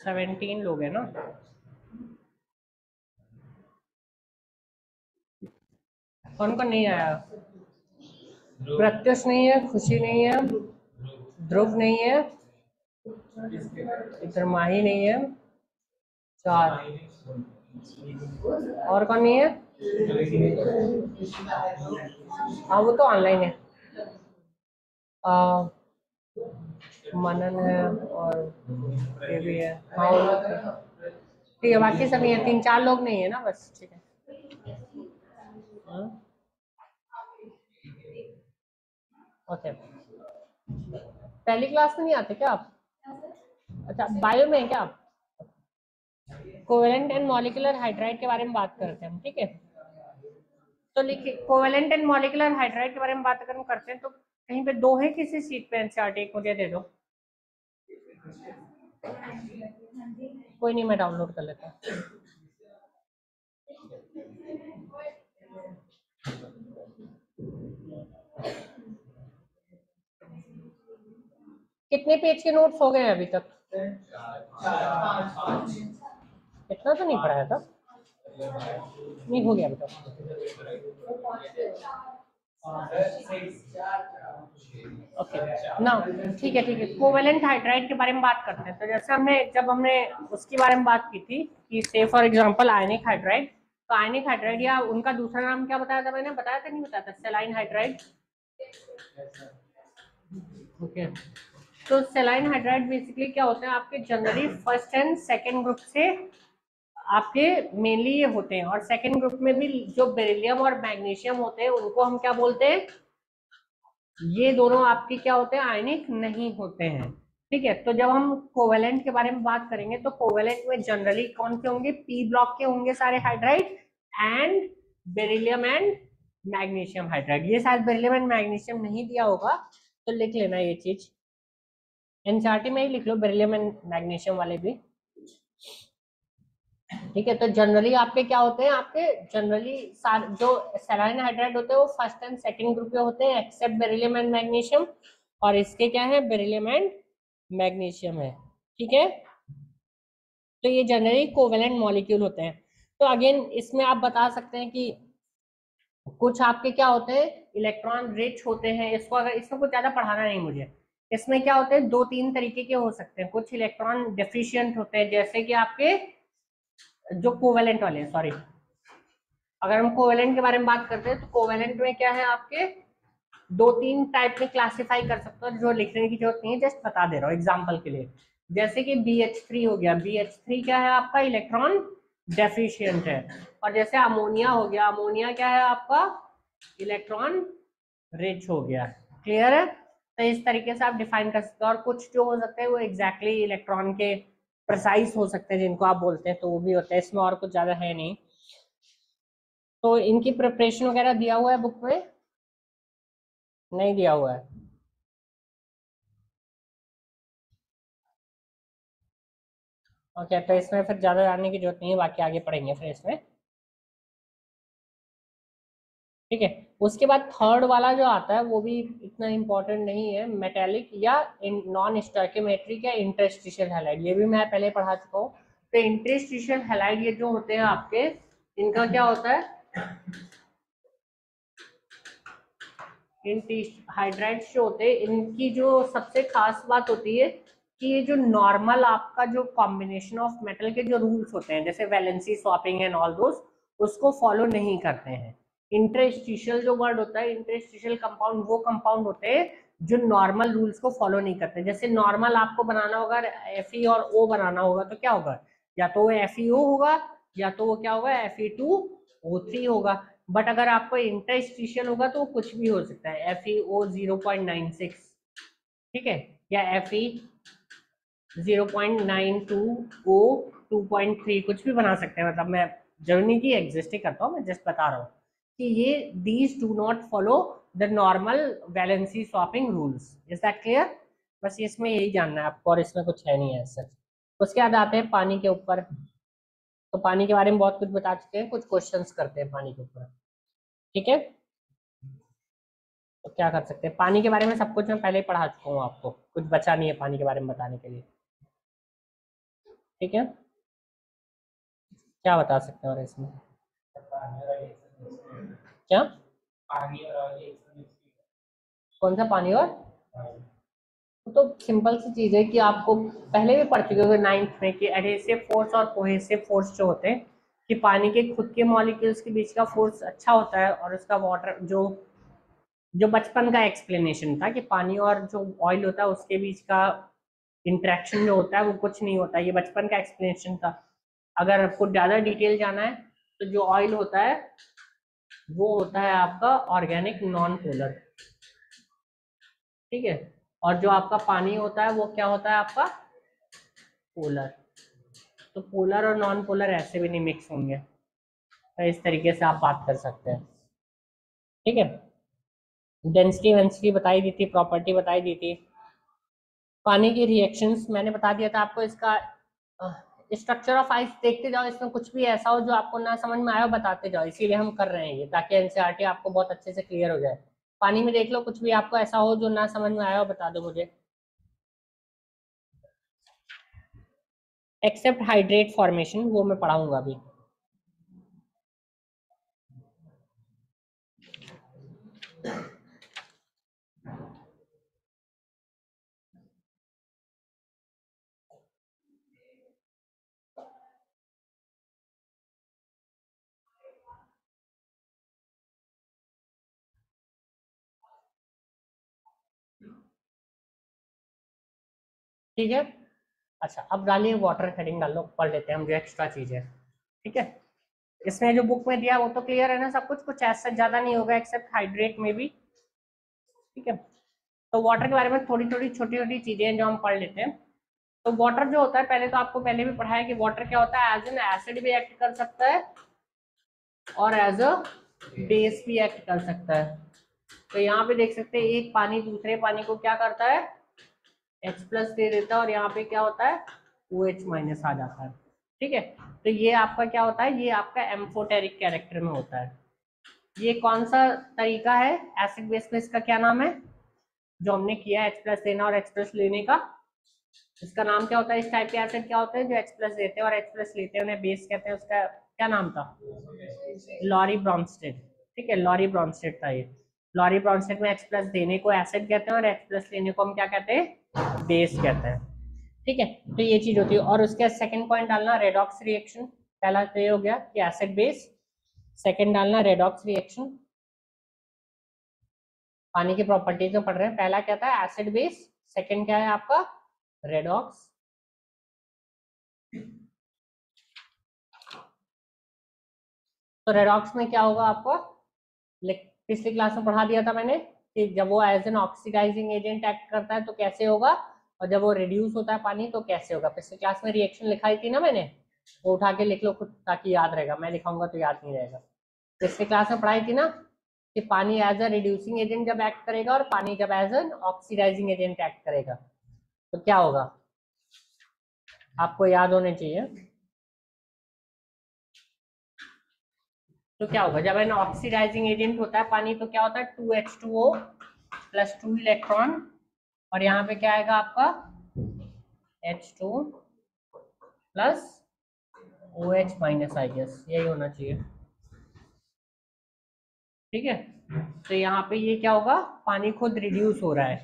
Seventeen लोग हैं ना? कौन कौन नहीं आया? प्रत्युष नहीं है खुशी नहीं है ध्रुव नहीं है इधर माही नहीं है चार। और कौन नहीं है? हाँ वो तो ऑनलाइन है। आ, मनन है और ये भी है। हाँ। ठीक है, बाकी सभी है तीन चार लोग नहीं है ना, बस, ठीक है। हाँ? ओके पहली क्लास में नहीं आते क्या आप? अच्छा बायो में है क्या आप? कोवेलेंट एंड मॉलिकुलर हाइड्राइड के बारे में बात करते हैं हम, ठीक है? तो लिखिए कोवेलेंट एंड मॉलिकुलर हाइड्राइड के बारे में बात अगर हम करते हैं तो कहीं पे दो है किसी सीट पे एनसीआरटी एक मुझे दे दो। कोई नहीं, मैं डाउनलोड कर लेता कितने पेज के नोट्स हो गए हैं अभी तक? इतना तो नहीं पढ़ाया था। नहीं हो गया अभी तक। ओके ना ठीक है ठीक है. कोवेलेंट हाइड्राइड के बारे में बात करते हैं. तो जैसे हमने, जब हमने उसके बारे में बात की थी कि से फॉर एग्जांपल आयनिक हाइड्राइड तो आयनिक हाइड्राइड या उनका दूसरा नाम क्या बताया था मैंने? बताया था नहीं बताया था? सेलाइन हाइड्राइड ओके तो सेलाइन हाइड्राइड बेसिकली क्या होते हैं? आपके generally first and second group से आपके मेनली ये होते हैं। और सेकेंड ग्रुप में भी जो बेरिलियम और मैग्नीशियम होते हैं, उनको हम क्या बोलते हैं? ये दोनों आपके क्या होते हैं? आयनिक नहीं होते हैं। ठीक है तो जब हम कोवेलेंट के बारे में बात करेंगे तो कोवेलेंट में जनरली कौन से होंगे? पी ब्लॉक के होंगे सारे hydride and beryllium and magnesium hydride ये शायद बेरिलियम एंड मैग्नीशियम नहीं दिया होगा तो लिख लेना ये चीज़। एनसीआरटी में ही लिख लो बेरिलियम एंड मैग्नीशियम वाले भी। ठीक है तो जनरली आपके क्या होते हैं, आपके जनरली जो सेलाइन हाइड्राइड होते हैं, वो फ़र्स्ट एंड सेकंड ग्रुप के होते हैं एक्सेप्ट बेरिलियम एंड मैग्नीशियम और इसके क्या है बेरिलियम एंड मैग्नीशियम है, ठीक है? तो ये जनरली कोवेलेंट मॉलिक्यूल होते हैं. तो अगेन इसमें आप बता सकते हैं कि कुछ आपके क्या होते हैं इलेक्ट्रॉन रिच होते हैं, इसको अगर, इसमें कुछ ज़्यादा पढ़ाना नहीं मुझे, इसमें क्या होते हैं, दो तीन तरीके के हो सकते हैं, कुछ इलेक्ट्रॉन डेफिशिएंट होते हैं, जैसे कि आपके जो कोवेलेंट वाले हैं सॉरी अगर हम कोवेलेंट के बारे में बात करते हैं तो कोवेलेंट में क्या है आपके? दो तीन टाइप में क्लासिफाई कर सकते हो, जो लिखने की ज़रूरत नहीं है जस्ट बता दे रहा हूँ एग्ज़ाम्पल के लिए। जैसे कि बी एच थ्री हो गया। बी एच थ्री क्या है आपका? इलेक्ट्रॉन डेफिशिएंट है। और जैसे अमोनिया हो गया अमोनिया क्या है आपका? इलेक्ट्रॉन रिच हो गया। क्लियर है? तो इस तरीके से आप डिफाइन कर सकते हो। और कुछ जो हो सकते हैं, वो एग्जैक्टली exactly इलेक्ट्रॉन के प्रिसाइज हो सकते हैं जिनको आप बोलते हैं तो वो भी होते हैं। इसमें और कुछ ज़्यादा है नहीं। तो इनकी प्रिपरेशन वगैरह दिया हुआ है बुक में? नहीं दिया हुआ है। ओके okay, तो इसमें फिर ज़्यादा जानने की ज़रूरत नहीं है बाकी आगे पढ़ेंगे फिर इसमें। ठीक है? उसके बाद थर्ड वाला जो आता है, वो भी इतना इम्पोर्टेंट नहीं है मेटेलिक या नॉन स्टोकियोमेट्रिक या इंटरस्टिशियल हेलाइड ये भी मैं पहले पढ़ा चुका हूँ। तो इंटरस्टिशियल हेलाइड ये जो होते हैं आपके, इनका क्या होता है? हाइड्राइड्स जो होते हैं, इनकी जो सबसे खास बात होती है कि ये जो नॉर्मल आपका जो कॉम्बिनेशन ऑफ़ मेटल के जो रूल्स होते हैं, जैसे valency swapping and all those उसको फॉलो नहीं करते हैं। इंटरस्टिशियल जो वर्ड होता है इंटरस्टिशियल कंपाउंड वो कंपाउंड होते हैं, जो नॉर्मल रूल्स को फॉलो नहीं करते। जैसे नॉर्मल आपको बनाना होगा एफ़ ई और ओ बनाना होगा तो क्या होगा? या तो वो एफ़ ई ओ होगा, या तो वो क्या होगा? F E two O three होगा। बट अगर आपको इंटरस्टिशियल होगा तो कुछ भी हो सकता है। F E O zero point nine six ठीक है? या F E zero point nine two O two point three कुछ भी बना सकते हैं। मतलब मैं जर्नी की एग्जिस्ट ही करता हूँ, मैं जस्ट बता रहा हूँ। कि ये these do not follow the normal valency swapping rules is that clear बस इसमें यही जानना है आपको और इसमें कुछ है नहीं है सर उसके बाद आते हैं पानी के ऊपर। तो पानी के बारे में बहुत कुछ बता चुके हैं, कुछ क्वेश्चंस करते हैं पानी के ऊपर। ठीक है? तो क्या कर सकते हैं? पानी के बारे में सब कुछ मैं पहले ही पढ़ा चुका हूँ आपको। कुछ बचा नहीं है पानी के बारे में बताने के लिए। ठीक है? क्या बता सकते हैं और इसमें? क्या? पानी और कौन सा पानी और? तो सिंपल सी चीज़ है कि आपको पहले भी पढ़ चुके होंगे नाइन्थ में कि एडहेसिव फोर्स और कोहेसिव फोर्स जो होते हैं कि पानी के खुद के मॉलिक्यूल्स के बीच का फोर्स अच्छा होता है और उसका वाटर जो जो बचपन का एक्सप्लेनेशन था कि पानी और जो ऑयल होता है उसके बीच का इंट्रैक्शन जो होता है वो कुछ नहीं होता। ये बचपन का एक्सप्लेनेशन था। अगर आपको ज़्यादा डिटेल जाना है तो जो ऑयल होता है वो होता है आपका ऑर्गेनिक नॉन पोलर। ठीक है? और जो आपका पानी होता है वो क्या होता है आपका? पोलर। तो पोलर और नॉन पोलर ऐसे भी नहीं मिक्स होंगे। तो इस तरीके से आप बात कर सकते हैं। ठीक है? डेंसिटी वेंसिटी बताई दी थी, प्रॉपर्टी बताई दी थी। पानी की रिएक्शंस मैंने बता दिया था आपको इसका स्ट्रक्चर ऑफ़ आइस देखते जाओ, इसमें कुछ भी ऐसा हो जो आपको ना समझ में आया बताते जाओ। इसीलिए हम कर रहे हैं ये, ताकि एनसीईआरटी आपको बहुत अच्छे से क्लियर हो जाए। पानी में देख लो, कुछ भी आपको ऐसा हो जो ना समझ में आया हो बता दो मुझे। एक्सेप्ट हाइड्रेट फॉर्मेशन वो मैं पढ़ाऊँगा अभी। ठीक है? अच्छा अब डालिए वाटर हेडिंग डाल लो, पढ़ लेते हैं हम जो एक्स्ट्रा चीज़ है। ठीक है? इसमें जो बुक में दिया वो तो क्लियर है ना सब कुछ? कुछ ऐसा ज़्यादा नहीं होगा एक्सेप्ट हाइड्रेट में भी। ठीक है? तो वाटर के बारे में थोड़ी थोड़ी छोटी छोटी चीज़ें जो हम पढ़ लेते हैं। तो वाटर जो होता है, पहले तो आपको पहले भी पढ़ा है कि वाटर क्या होता है? एज एन एसिड भी एक्ट कर सकता है और एज अ बेस भी एक्ट कर सकता है। तो यहाँ पे देख सकते हैं, एक पानी दूसरे पानी को क्या करता है? H प्लस दे देता है और यहाँ पे क्या होता है? ओ एच माइनस आ जाता है। ठीक है? तो ये आपका क्या होता है? ये आपका एम्फोटेरिक कैरेक्टर में होता है। ये कौन सा तरीका है? एसिड बेस में इसका क्या नाम है? जो हमने किया एच प्लस देना और एच प्लस लेने का। इसका नाम क्या होता है? इस टाइप के एसिड क्या होते हैं? जो एच प्लस देते हैं और एच प्लस लेते हैं। उन्हें बेस कहते हैं। उसका क्या नाम था? लॉरी ब्रॉन्स्टेड ठीक है? लॉरी ब्रॉन्स्टेड था ये। लॉरी ब्रॉन्स्टेड में एच प्लस देने को एसिड कहते हैं और एच प्लस लेने को हम क्या कहते हैं? बेस कहते हैं। ठीक है? तो ये चीज़ होती है। और उसके सेकंड पॉइंट डालना रेडॉक्स रिएक्शन पहला तो ये हो गया कि एसिड बेस सेकंड डालना रेडॉक्स रिएक्शन पानी की प्रॉपर्टीज़ में पढ़ रहे हैं। पहला क्या था? एसिड बेस सेकंड क्या है आपका? रेडॉक्स तो रेडॉक्स में क्या होगा आपको? पिछली क्लास में पढ़ा दिया था मैंने कि जब वो as an oxidising agent act करता है तो कैसे होगा? और जब वो रिड्यूस होता है पानी तो कैसे होगा? पिछले क्लास में रिएक्शन लिखाई थी ना मैंने, वो उठा के लिख लो खुद ताकि याद रहेगा। मैं लिखाऊँगा तो याद नहीं रहेगा। पिछले क्लास में पढ़ाई थी ना कि पानी एज अ रिड्यूसिंग एजेंट जब एक्ट करेगा और पानी जब as an oxidizing agent act करेगा तो क्या होगा? आपको याद होने चाहिए। तो क्या होगा? जब एन ऑक्सीडाइजिंग एजेंट होता है पानी तो क्या होता है? Two H two O plus two electron और यहाँ पे क्या आएगा आपका? H two plus O H minus I guess यही होना चाहिए। ठीक है? तो यहाँ पे ये क्या होगा? पानी खुद रिड्यूस हो रहा है।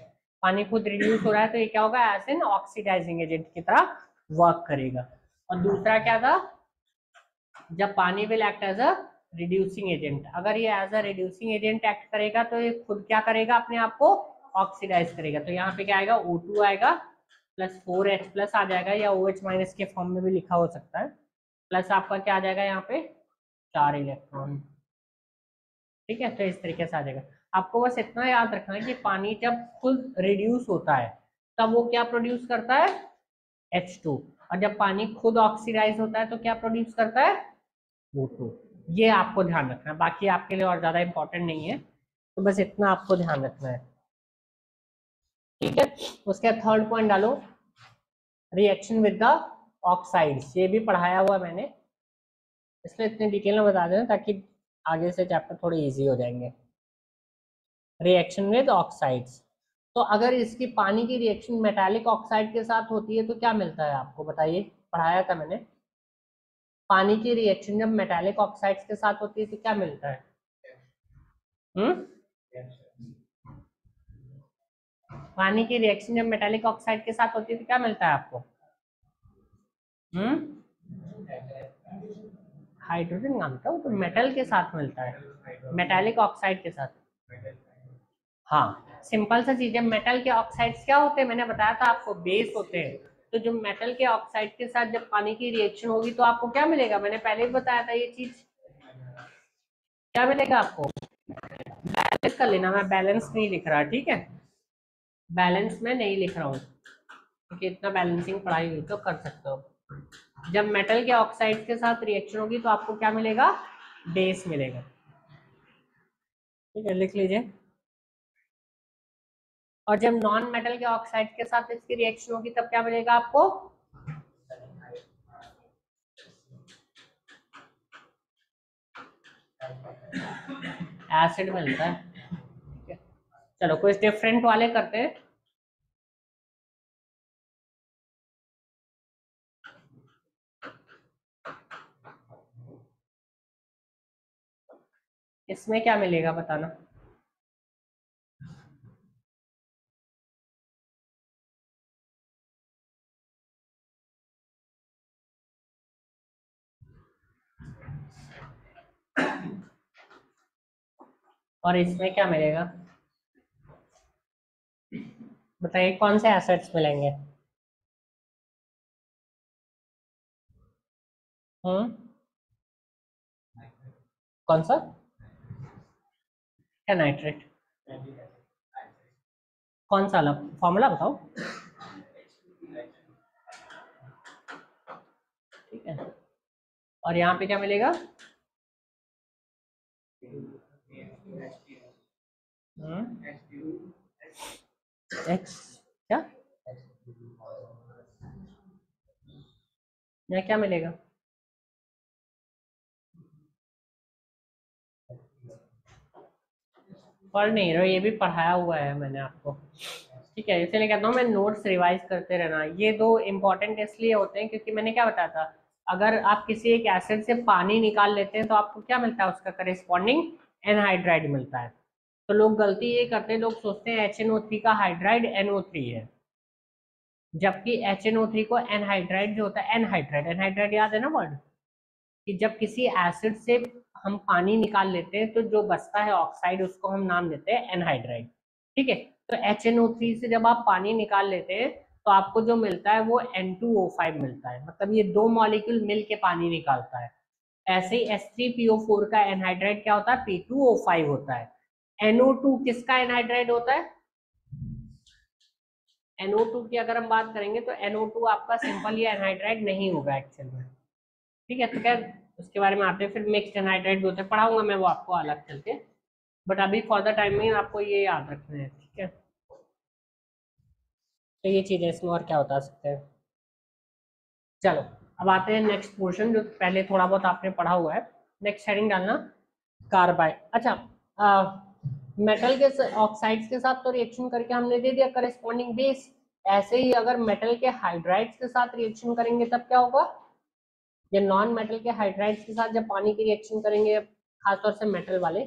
पानी खुद रिड्यूस हो रहा है तो ये क्या होगा? एज एन ऑक्सीडाइजिंग एजेंट की तरह वर्क करेगा। और दूसरा क्या था? जब पानी will act as a reducing agent अगर ये as a reducing agent act करेगा तो ये खुद क्या करेगा? अपने आप को ऑक्सीडाइज करेगा। तो यहाँ पे क्या आएगा? O2 आएगा प्लस फोर एच प्लस आ जाएगा, या ओ OH माइनस के फॉर्म में भी लिखा हो सकता है। प्लस आपका क्या आ जाएगा यहाँ पे? चार इलेक्ट्रॉन ठीक है? तो इस तरीके से आ जाएगा। आपको बस इतना याद रखना है कि पानी जब खुद रिड्यूस होता है, तब वो क्या प्रोड्यूस करता है? H2 और जब पानी खुद ऑक्सीडाइज होता है तो क्या प्रोड्यूस करता है? O2 ये आपको ध्यान रखना है। बाकी आपके लिए और ज़्यादा इंपॉर्टेंट नहीं है। तो बस इतना आपको ध्यान रखना है। ठीक है? उसके बाद थर्ड पॉइंट डालो। रिएक्शन विद द ऑक्साइड्स ये भी पढ़ाया हुआ मैंने। इसलिए इतने डिटेल में बता देना ताकि आगे से चैप्टर थोड़े इजी हो जाएँगे। रिएक्शन विद ऑक्साइड्स तो अगर इसकी पानी की रिएक्शन मेटालिक ऑक्साइड के साथ होती है तो क्या मिलता है आपको बताइए? पढ़ाया था मैंने। पानी की रिएक्शन जब मेटालिक ऑक्साइड्स के साथ होती है तो क्या मिलता है? हम्म? पानी की रिएक्शन जब मेटालिक ऑक्साइड के साथ होती है तो क्या मिलता है आपको? हम्म? हाइड्रोजन मानता हूँ तो मेटल के साथ मिलता है। मेटालिक ऑक्साइड के साथ। हाँ सिंपल सा चीज़ है। मेटल के ऑक्साइड्स क्या होते हैं? मैंने बताया था आपको बेस होते हैं। तो जो मेटल के ऑक्साइड के साथ जब पानी की रिएक्शन होगी तो आपको क्या मिलेगा? मैंने पहले भी बताया था ये चीज़। क्या मिलेगा आपको? बैलेंस कर लेना, मैं बैलेंस नहीं लिख रहा, ठीक है? बैलेंस में नहीं लिख रहा हूँ। क्योंकि इतना बैलेंसिंग पढ़ाई हुई तो कर सकते हो। जब मेटल के ऑक्साइड के साथ रिएक्शन होगी तो आपको क्या मिलेगा? बेस मिलेगा। ठीक है, लिख लीजिए। और जब नॉन मेटल के ऑक्साइड के साथ इसकी रिएक्शन होगी, तब क्या मिलेगा आपको? एसिड मिलता है। चलो कुछ डिफरेंट वाले करते हैं। इसमें क्या मिलेगा बताना? और इसमें क्या मिलेगा? बताइए कौन से एसेट्स मिलेंगे? हम्म? कौन सा क्या नाइट्रेट कौन सा फॉर्मूला बताओ। ठीक है। और यहाँ पे क्या मिलेगा? एच क्या? यहाँ क्या मिलेगा? पढ़ नहीं रहे, ये भी पढ़ाया हुआ है मैंने आपको। ठीक है, इसलिए कहता हूँ, मैं नोट्स रिवाइज करते रहना। ये दो इम्पोर्टेंट इसलिए होते हैं क्योंकि मैंने क्या बताया था, अगर आप किसी एक एसिड से पानी निकाल लेते हैं तो आपको क्या मिलता है, उसका करेस्पॉन्डिंग एनहाइड्राइड मिलता है। तो लोग गलती ये करते हैं, लोग सोचते हैं एच का हाइड्राइड NO3 है। जबकि HNO3 को एनहाइड्राइड जो होता है एनहाइड्राइड एनहाइड्राइड याद है ना वर्ड कि जब किसी एसिड से हम पानी निकाल लेते हैं तो जो बचता है ऑक्साइड उसको हम नाम देते हैं एनहाइड्राइड ठीक है? तो HNO3 से जब आप पानी निकाल लेते हैं तो आपको जो मिलता है वो N2O5 मिलता है। मतलब ये दो मॉलिक्यूल मिल के पानी निकालता है। ऐसे ही H3PO4 का एनहाइड्राइड क्या होता है? P2O5 होता है। NO2 किसका एनहाइड्राइड होता है? NO2 की अगर हम बात करेंगे तो NO2 आपका सिंपल ये एनहाइड्राइड नहीं होगा एक्चुअल में। ठीक है तो क्या उसके बारे में आते हैं, फिर मिक्सड एनहाइड्राइड भी होते हैं, पढ़ाऊँगा मैं वो आपको अलग चल के बट अभी फॉर द टाइम में आपको ये याद रखना है, ठीक है? तो ये चीज़ें इसमें और क्या बता सकते हैं? चलो, अब आते हैं नेक्स्ट पोर्शन जो पहले थोड़ा बहुत आपने पढ़ा हुआ है। नेक्स्ट हेडिंग डालना कार्बाइड अच्छा मेटल के ऑक्साइड्स के साथ तो रिएक्शन करके हमने दे दिया करेस्पॉन्डिंग बेस ऐसे ही अगर मेटल के हाइड्राइड्स के साथ रिएक्शन करेंगे तब क्या होगा? या नॉन मेटल के हाइड्राइड्स के साथ जब पानी की रिएक्शन करेंगे, खासतौर से मेटल वाले,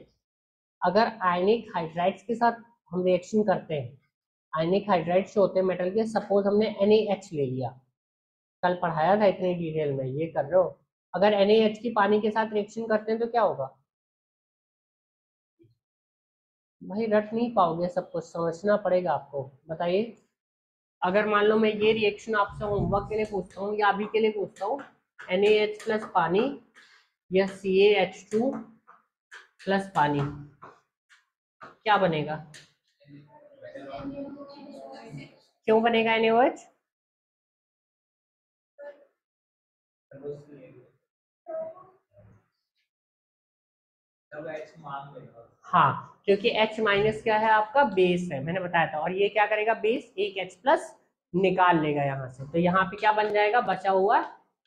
अगर आयनिक हाइड्राइड्स के साथ हम रिएक्शन करते हैं आयनिक हाइड्राइड्स जो होते हैं मेटल के सपोज़ हमने NaH ले लिया। कल पढ़ाया था इतनी डिटेल में, ये कर रहे हो? अगर NaH की पानी के साथ रिएक्शन करते हैं तो क्या होगा? भाई, रट नहीं पाओगे, सब कुछ समझना पड़ेगा आपको, बताइए। अगर मान लो मैं ये रिएक्शन आपसे होमवर्क के लिए पूछता हूँ या अभी के लिए पूछता हूँ NaH प्लस पानी, या CaH2 प्लस पानी, क्या बनेगा? क्यों बनेगा NaOH हाँ क्योंकि H माइनस क्या है आपका? बेस है, मैंने बताया था। और ये क्या करेगा? बेस एक H प्लस निकाल लेगा यहाँ से। तो यहाँ पे क्या बन जाएगा? बचा हुआ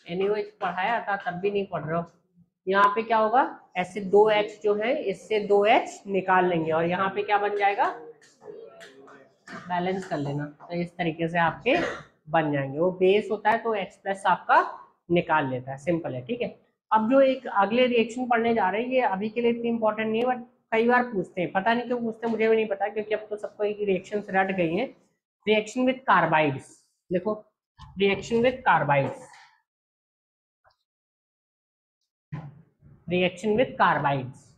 NaOH पढ़ाया था, तब भी नहीं पढ़ रहा यहाँ पे क्या होगा? ऐसे दो एच जो है, इससे दो एच निकाल लेंगे। और यहाँ पे क्या बन जाएगा? बैलेंस कर लेना। तो इस तरीके से आपके बन जाएँगे। वो बेस होता है तो एच प्लस आपका निकाल लेता है। सिंपल है, ठीक है? अब जो एक अगले रिएक्शन पढ़ने जा रहे हैं, ये अभी के लिए इतनी इंपॉर्टेंट नहीं है बट कई बार पूछते हैं। पता नहीं क्यों पूछते हैं, मुझे भी नहीं पता, क्योंकि अब तो सबको एक रिएक्शन रट गई है। रिएक्शन विद कार्बाइड्स देखो reaction with carbides reaction with carbides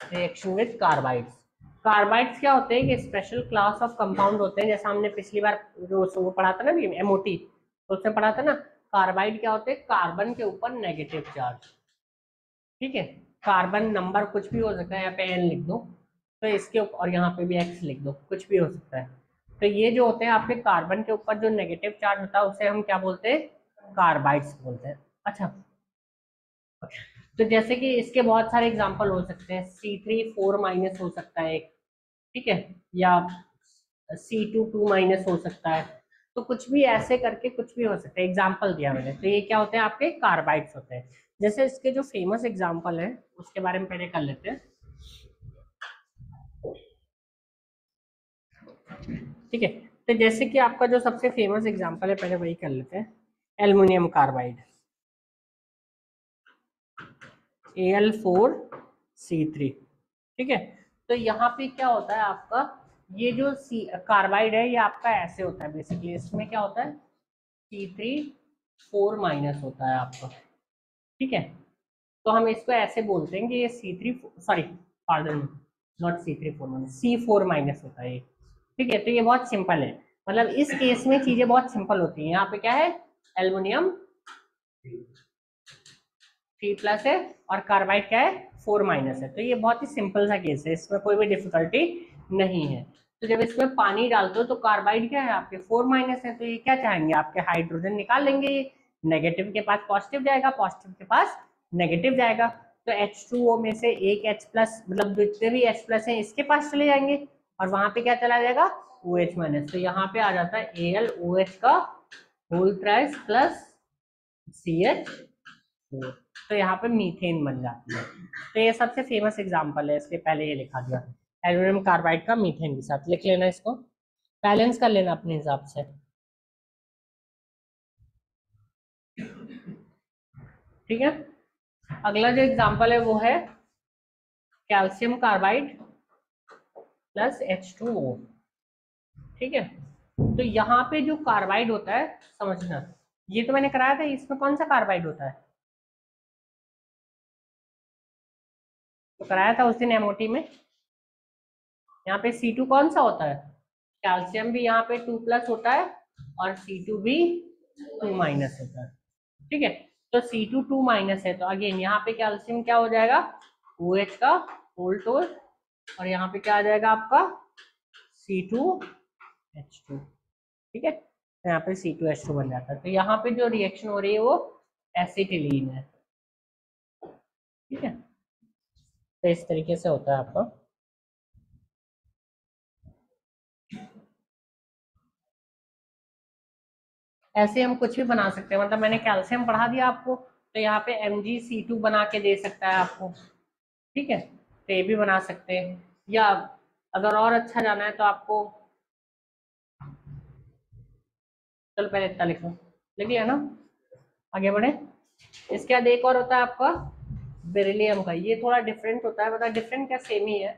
reaction with carbides carbides क्या होते हैं कि स्पेशल क्लास ऑफ़ कंपाउंड होते हैं। जैसा हमने पिछली बार वो पढ़ा था ना एमओटी तो उसमें पढ़ा था ना कार्बाइड क्या होते हैं? कार्बन के ऊपर नेगेटिव चार्ज ठीक है? कार्बन नंबर कुछ भी हो सकता है, यहाँ पे एन लिख दो तो इसके ऊपर और यहाँ पे भी एक्स लिख दो, कुछ भी हो सकता है। तो ये जो होते हैं आपके कार्बन के ऊपर जो नेगेटिव चार्ज होता है, उसे हम क्या बोलते हैं? कार्बाइड्स बोलते हैं। अच्छा। तो जैसे कि इसके बहुत सारे एग्ज़ाम्पल हो सकते हैं। सी थ्री फोर माइनस हो सकता है एक, ठीक है? या सी टू टू माइनस हो सकता है। तो कुछ भी ऐसे करके कुछ भी हो सकता है। एग्ज़ाम्पल दिया मैंने। तो ये क्या होते हैं? आपके कार्बाइड्स होते हैं। जैसे इसके जो फ़ेमस एग्ज़ाम्पल है, उसके बारे में पहले कर लेते हैं। ठीक है? तो जैसे कि आपका जो सबसे फ़ेमस एग्ज़ाम्पल है, पहले वही कर लेते हैं। Aluminium carbide L four C three ठीक है? तो यहाँ पे क्या होता है आपका? ये जो सी कार्बाइड है, ये आपका ऐसे होता है बेसिकली इसमें क्या होता है? सी थ्री फोर माइनस होता है आपका। ठीक है? तो हम इसको ऐसे बोलते हैं कि ये C three sorry pardon not C three four minus C four minus होता है ठीक है? तो ये बहुत सिंपल है। मतलब इस केस में चीज़ें बहुत सिंपल होती हैं। यहाँ पे क्या है? एल्युमिनियम थ्री प्लस है और कार्बाइड क्या है? फोर माइनस है। तो ये बहुत ही सिंपल सा केस है। इसमें कोई भी डिफिकल्टी नहीं है। तो जब इसमें पानी डालते हो तो कार्बाइड क्या है आपके? फोर माइनस है तो ये क्या चाहेंगे? आपके हाइड्रोजन निकाल लेंगे ये। नेगेटिव के पास पॉजिटिव जाएगा, पॉजिटिव के पास नेगेटिव जाएगा। तो एच टू ओ में से एक एच प्लस मतलब जितने भी एच प्लस है, इसके पास चले जाएँगे। और वहाँ पे क्या चला जाएगा? ओ एच माइनस तो यहाँ पे आ जाता है ए एल ओ एच का whole thrice plus C H तो यहाँ पे मीथेन बन जाती है। तो ये सबसे फ़ेमस एग्ज़ाम्पल है, इसके पहले ये लिखा दिया एल्यूमिनियम कार्बाइड का मीथेन के साथ लिख लेना इसको। बैलेंस कर लेना अपने हिसाब से। ठीक है? अगला जो एग्ज़ाम्पल है वो है calcium carbide plus H two O ठीक है? तो यहाँ पे जो कार्बाइड होता है, समझना, ये तो मैंने कराया था, इसमें कौन सा कार्बाइड होता है? तो कराया था उस दिन एमओटी में। यहाँ पे सी टू कौन सा होता है? कैल्शियम भी यहाँ पे टू प्लस होता है और सी टू भी टू माइनस होता है। ठीक है? तो सी टू टू माइनस है। तो अगेन यहाँ पे कैल्शियम क्या हो जाएगा? ओ OH का होल टोल और यहाँ पे क्या आ जाएगा आपका? सी टू एच टू ठीक है? तो यहाँ पे सी टू एच टू बन जाता है। तो यहाँ पे जो रिएक्शन हो रही है वो एसिटिलीन है। ठीक है? तो इस तरीके से होता है आपका। ऐसे हम कुछ भी बना सकते हैं। मतलब मैंने कैल्शियम पढ़ा दिया आपको तो यहाँ पे एम जी सी टू बना के दे सकता है आपको। ठीक है? तो ये भी बना सकते हैं। या अगर और अच्छा जाना है तो आपको चलो पहले इतना लिखो लिख लिया ना? आगे बढ़े। इसके बाद एक और होता है आपका बेरिलियम का। ये थोड़ा डिफरेंट होता है मतलब डिफरेंट क्या सेम ही है।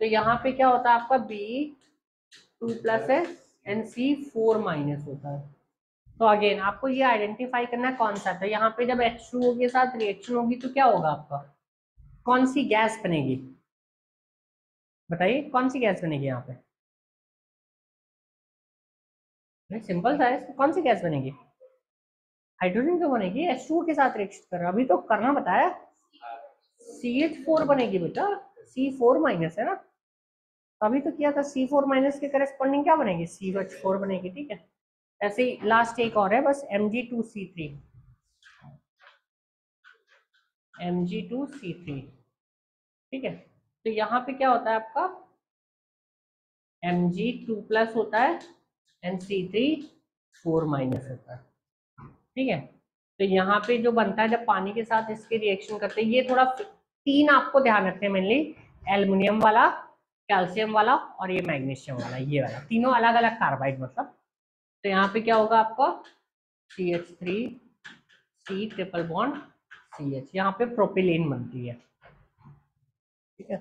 तो यहाँ पे क्या होता है आपका बी टू प्लस है एंड सी फोर माइनस होता है। तो अगेन आपको ये आइडेंटिफाई करना कौन सा था। यहाँ पे जब एच के साथ रिएक्शन होगी तो क्या होगा आपका? कौन सी गैस बनेगी? बताइए, कौन सी गैस बनेगी यहाँ पे? सिंपल सा है कौन सी गैस बनेगी? हाइड्रोजन क्यों बनेगी? एच के साथ रिएक्शन कर। अभी तो करना बताया। सी एच फोर बनेगी बेटा। सी फोर माइनस है ना? अभी तो किया था सी फोर माइनस के करेस्पॉन्डिंग क्या बनेगी? सी एच फोर बनेगी, ठीक है? ऐसे ही लास्ट एक और है, बस M G two C three M G two C three ठीक है? तो यहाँ पे क्या होता है आपका? एम जी टू प्लस होता है and C three four minus होता है। ठीक है? तो यहाँ पे जो बनता है, जब पानी के साथ इसके रिएक्शन करते हैं, ये थोड़ा तीन आपको ध्यान रखते हैं मेनली एल्युमिनियम वाला कैल्शियम वाला और ये मैग्नीशियम वाला, ये वाला। तीनों अलग अलग कार्बाइड मतलब तो यहाँ पे क्या होगा आपका? C H three C triple bond C H यहाँ पे प्रोपिलीन बनती है। ठीक है?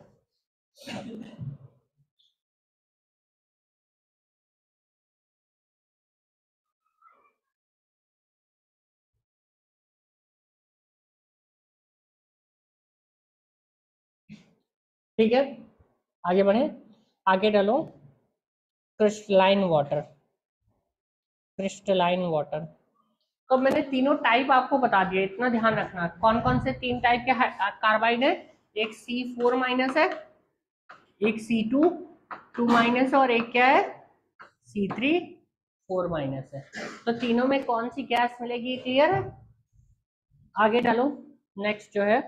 ठीक है? आगे बढ़े। आगे डालो। क्रिस्टलाइन वाटर क्रिस्टलाइन वाटर तो मैंने तीनों टाइप आपको बता दिया इतना ध्यान रखना। कौन कौन से तीन टाइप के कार्बाइड है? एक सी फोर माइनस है, एक सी टू टू माइनस और एक क्या है? सी थ्री फोर माइनस है। तो तीनों में कौन सी गैस मिलेगी? क्लियर है? आगे डालो। नेक्स्ट जो है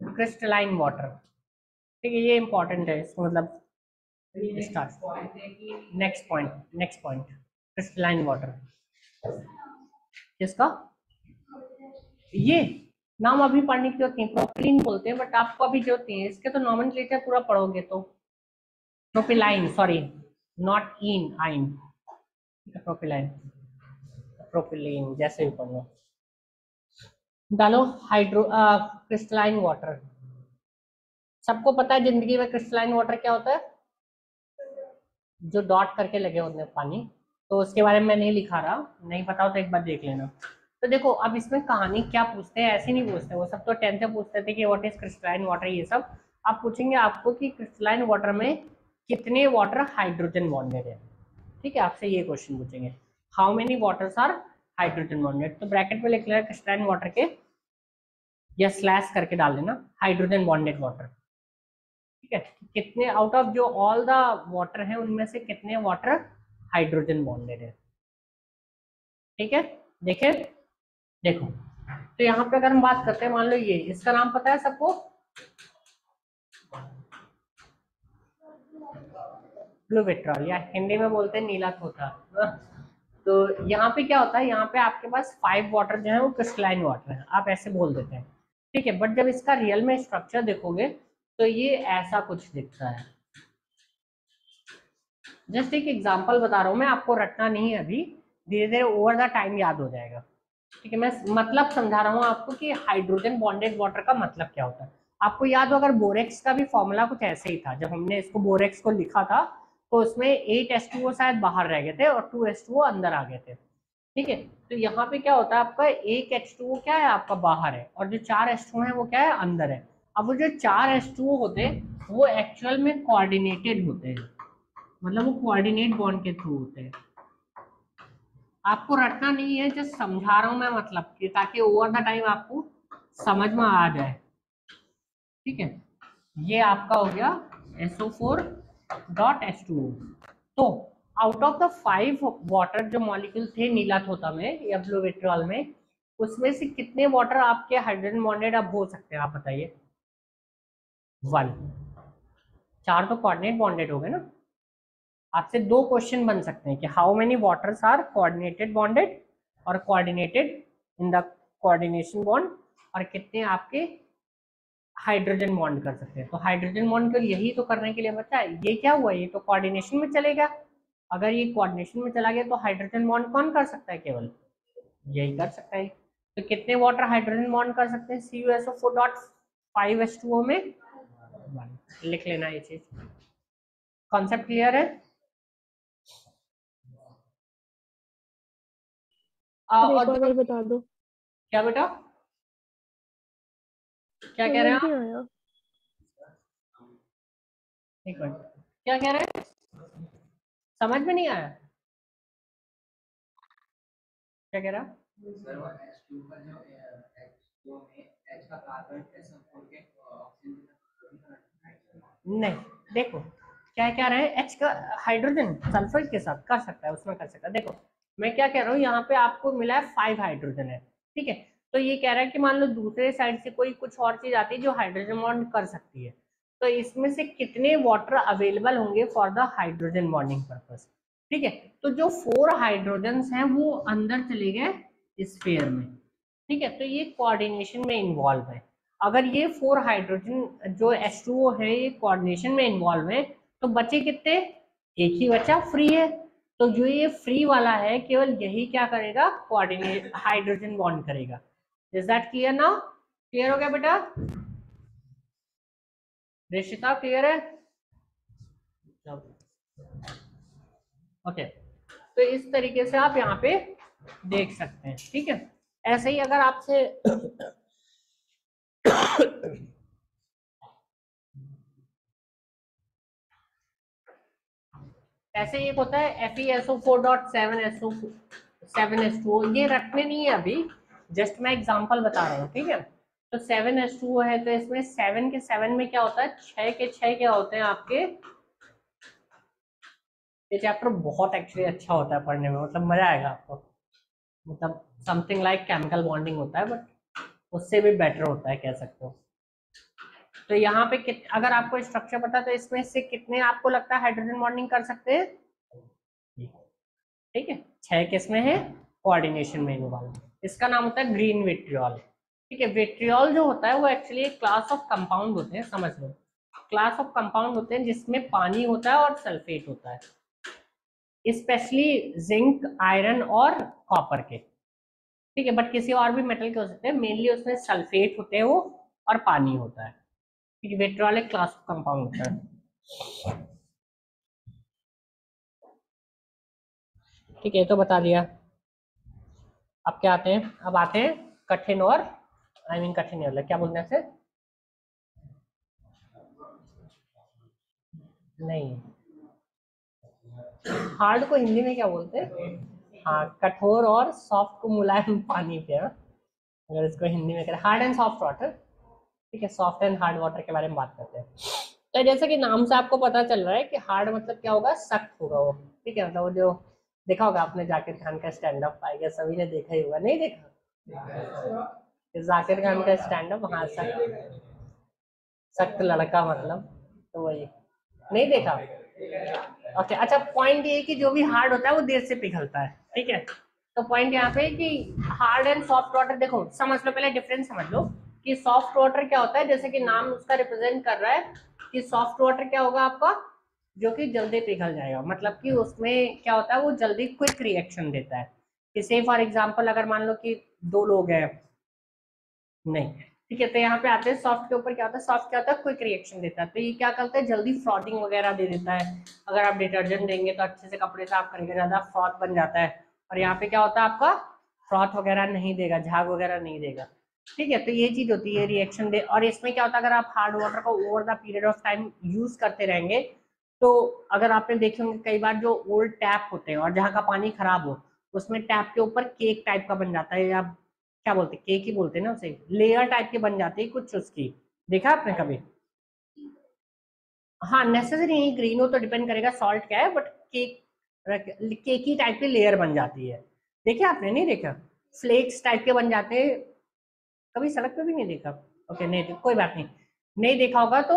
क्रिस्टलाइन वाटर ठीक है, ये इंपॉर्टेंट है, इसको मतलब next point next point crystalline water किसका? ये। नाम अभी पढ़ने की ज़रूरत नहीं प्रोपिलीन बोलते हैं बट आपको अभी ज़रूरत नहीं है, इसके तो नॉमन पूरा पढ़ोगे तो। प्रोपिलाइन सॉरी नॉट इन आइन प्रोपिलाइन प्रोपिलीन जैसे भी पढ़ो। डालो हाइड्रो क्रिस्टलाइन वाटर सबको पता है ज़िंदगी में क्रिस्टलाइन वाटर क्या होता है? जो डॉट करके लगे होते हैं पानी। तो उसके बारे में मैं नहीं लिखा रहा। नहीं पता हो तो एक बार देख लेना। तो देखो, अब इसमें कहानी क्या पूछते हैं, ऐसे नहीं पूछते। वो सब तो टेंथ से पूछते थे कि व्हाट इज़ क्रिस्टलाइन वाटर ये सब। आप पूछेंगे आपको कि क्रिस्टलाइन वाटर में कितने वाटर हाइड्रोजन बॉन्डेड है। ठीक है, आपसे ये क्वेश्चन पूछेंगे। How many waters are hydrogen bonded तो ब्रैकेट में लिख लेना क्रिस्टलाइन वाटर के। या स्लैश करके डाल देना हाइड्रोजन बॉन्डेड वाटर ठीक है, कितने आउट ऑफ़ जो ऑल द वाटर है, उनमें से कितने वाटर हाइड्रोजन बॉन्डेड है। ठीक है? देखे? देखो। तो यहाँ पे अगर हम बात करते हैं, मान लो ये, इसका नाम पता है सबको? ब्लू पेट्रोल या हिंदी में बोलते हैं नीला तोता तो यहाँ पे क्या होता है, यहाँ पे आपके पास फाइव वाटर जो है, वो क्रिस्टलाइन वाटर है। आप ऐसे बोल देते हैं। ठीक है बट जब इसका रियल में स्ट्रक्चर देखोगे तो ये ऐसा कुछ दिखता है। जस्ट एक एग्ज़ाम्पल बता रहा हूँ मैं, आपको रटना नहीं है अभी। धीरे धीरे ओवर द टाइम याद हो जाएगा। ठीक है, मैं मतलब समझा रहा हूँ आपको कि हाइड्रोजन बॉन्डेड वाटर का मतलब क्या होता है। आपको याद हो, अगर बोरेक्स का भी फॉर्मूला कुछ ऐसे ही था, जब हमने इसको बोरेक्स को लिखा था तो उसमें एट एस टू शायद बाहर रह गए थे और टू एस टू अंदर आ गए थे। ठीक है तो यहाँ पे क्या होता है, आपका एक एच टू क्या है, आपका बाहर है और जो चार एस टू है, वो क्या है, अंदर है। अब वो जो चार एस टू होते वो एक्चुअल में कोऑर्डिनेटेड होते हैं। मतलब वो कोऑर्डिनेट बॉन्ड के थ्रू होते हैं। आपको रटना नहीं है जस्ट समझा रहा हूँ मैं मतलब कि ताकि ओवर द टाइम आपको समझ में आ जाए। ठीक है? ये आपका हो गया SO4 फोर डॉट एस तो out of the five water जो मॉलिक्यूल थे नीला थोता में या ब्लू विट्रॉल में, उसमें से कितने वाटर आपके हाइड्रोजन बॉन्डेड अब हो सकते हैं, आप बताइए? वन चार तो कोऑर्डिनेट बॉन्डेड हो गए ना? आपसे दो क्वेश्चन बन सकते हैं कि how many waters are coordinated bonded और coordinated in the coordination bond और कितने आपके हाइड्रोजन बॉन्ड कर सकते हैं। तो हाइड्रोजन बॉन्ड को यही तो करने के लिए बच्चा, ये क्या हुआ? ये तो कोऑर्डिनेशन में चलेगा अगर ये कोऑर्डिनेशन में चला गया तो हाइड्रोजन बॉन्ड कौन कर सकता है केवल? यही कर सकता है। तो कितने वाटर हाइड्रोजन बॉन्ड कर सकते हैं? C U S O four dot five S two O में। लिख लेना ये चीज़। कॉन्सेप्ट क्लियर है? और बता दो। क्या बेटा? क्या कह रहे हैं आप? एक मिनट। क्या कह रहे हैं? समझ में नहीं आया। क्या कह रहा नहीं देखो क्या कह रहे हैं? एच का हाइड्रोजन सल्फ़र के साथ कर सकता है उसमें कर सकता है। देखो मैं क्या कह रहा हूँ, यहाँ पे आपको मिला है फाइव हाइड्रोजन है, ठीक है? तो ये कह रहा है कि मान लो दूसरे साइड से कोई कुछ और चीज़ आती है जो हाइड्रोजन बॉन्ड कर सकती है। तो इसमें से कितने वाटर अवेलेबल होंगे for the hydrogen bonding purpose ठीक है? तो जो फोर हाइड्रोजन हैं, वो अंदर चले गए स्फेयर में, ठीक है? तो ये कोऑर्डिनेशन में इन्वॉल्व है। अगर ये फोर हाइड्रोजन जो H2O है, ये कोऑर्डिनेशन में इन्वॉल्व है तो बचे कितने? एक ही बचा फ्री है। तो जो ये फ्री वाला है, केवल यही क्या करेगा? कोऑर्डिनेट हाइड्रोजन बॉन्ड करेगा। Is that clear now clear हो गया बेटा? रिश्ता क्लियर है? ओके तो इस तरीके से आप यहाँ पे देख सकते हैं, ठीक है? ऐसे ही अगर आपसे ऐसे एक होता है F E S O four dot seven S O seven S two ये रखने नहीं है अभी जस्ट मैं एग्जांपल बता रहा हूँ, ठीक है? तो सेवन एस टू है तो इसमें सेवन के सेवन में क्या होता है? छह के छह क्या होते हैं आपके? ये चैप्टर बहुत एक्चुअली अच्छा होता है पढ़ने में मतलब मज़ा आएगा आपको। मतलब समथिंग लाइक केमिकल बॉन्डिंग होता है बट उससे भी बेटर होता है, कह सकते हो। तो यहाँ पे कित, अगर आपको स्ट्रक्चर पता तो इसमें से कितने आपको लगता है हाइड्रोजन बॉन्डिंग कर सकते हैं? ठीक है छह किसमें है? कोऑर्डिनेशन में इन्वॉल्व इसका नाम होता है ग्रीन विट्रियोल ठीक है विट्रियोल जो होता है वो एक्चुअली एक क्लास ऑफ़ कंपाउंड होते हैं समझ लो क्लास ऑफ़ कंपाउंड होते हैं जिसमें पानी होता है और सल्फेट होता है। स्पेशली जिंक आयरन और कॉपर के। ठीक है बट किसी और भी मेटल के हो सकते हैं मेनली उसमें सल्फेट होते हैं वो और पानी होता है। एक क्लास ऑफ़ कंपाउंड होता है। ठीक है तो बता दिया। अब क्या आते हैं? अब आते हैं कठिन और आई मीन कठिन क्या बोलने इसे? नहीं। हार्ड को हिंदी में क्या बोलते हैं? हाँ कठोर और सॉफ्ट को मुलायम पानी पे हाँ? अगर इसको हिंदी में करें। हार्ड एंड सॉफ्ट वाटर ठीक है सॉफ्ट एंड हार्ड वाटर के बारे में बात करते हैं। तो जैसे कि नाम से आपको पता चल रहा है कि हार्ड मतलब क्या होगा? सख्त होगा वो। ठीक है मतलब वो जो देखा होगा आपने जाकिर खान का स्टैंड अप पाएगा सभी ने देखा ही होगा। नहीं देखा? जाकिर खान का स्टैंड अप हाँ सख्त। सख्त लड़का मतलब तो वही। नहीं देखा? ओके अच्छा पॉइंट ये कि जो भी हार्ड होता है वो देर से पिघलता है। ठीक है? तो पॉइंट यहाँ पे कि हार्ड एंड सॉफ्ट वाटर देखो समझ लो पहले डिफरेंस समझ लो। कि सॉफ्ट वाटर क्या होता है? जैसे कि नाम उसका रिप्रेजेंट कर रहा है कि सॉफ्ट वाटर क्या होगा आपका? जो कि जल्दी पिघल जाएगा। मतलब कि उसमें क्या होता है? वो जल्दी क्विक रिएक्शन देता है। जैसे फॉर एग्ज़ाम्पल अगर मान लो कि दो लोग हैं। नहीं। ठीक है तो यहाँ पे आते हैं सॉफ्ट के ऊपर क्या होता है? सॉफ्ट क्या होता है? क्विक रिएक्शन देता है। तो ये क्या करता है? जल्दी फ्रॉडिंग वगैरह दे देता है। अगर आप डिटर्जेंट देंगे तो अच्छे से कपड़े साफ़ करेंगे, ज़्यादा फ्रॉथ बन जाता है। और यहाँ पे क्या होता है आपका? फ्रॉथ वगैरह नहीं देगा, झाग वगैरह नहीं देगा। ठीक है तो ये चीज़ होती है रिएक्शन दे और इसमें क्या होता है, अगर आप हार्ड वाटर को over the period of time use करते रहेंगे तो अगर आपने देखे होंगे कई बार जो ओल्ड टैप होते हैं और जहाँ का पानी खराब हो, उसमें टैप के ऊपर केक टाइप का बन जाता है या क्या बोलते हैं केक ही बोलते हैं ना उसे लेयर टाइप के बन जाते हैं कुछ उसकी। देखा आपने कभी? हाँ नेसेसरी नहीं ग्रीन हो तो डिपेंड करेगा सॉल्ट क्या है बट केक केकी टाइप की लेयर बन जाती है। देखे आपने नहीं देखा? फ्लेक्स टाइप के बन जाते हैं कभी सड़क पे भी नहीं देखा? ओके नहीं कोई बात नहीं। नहीं देखा होगा तो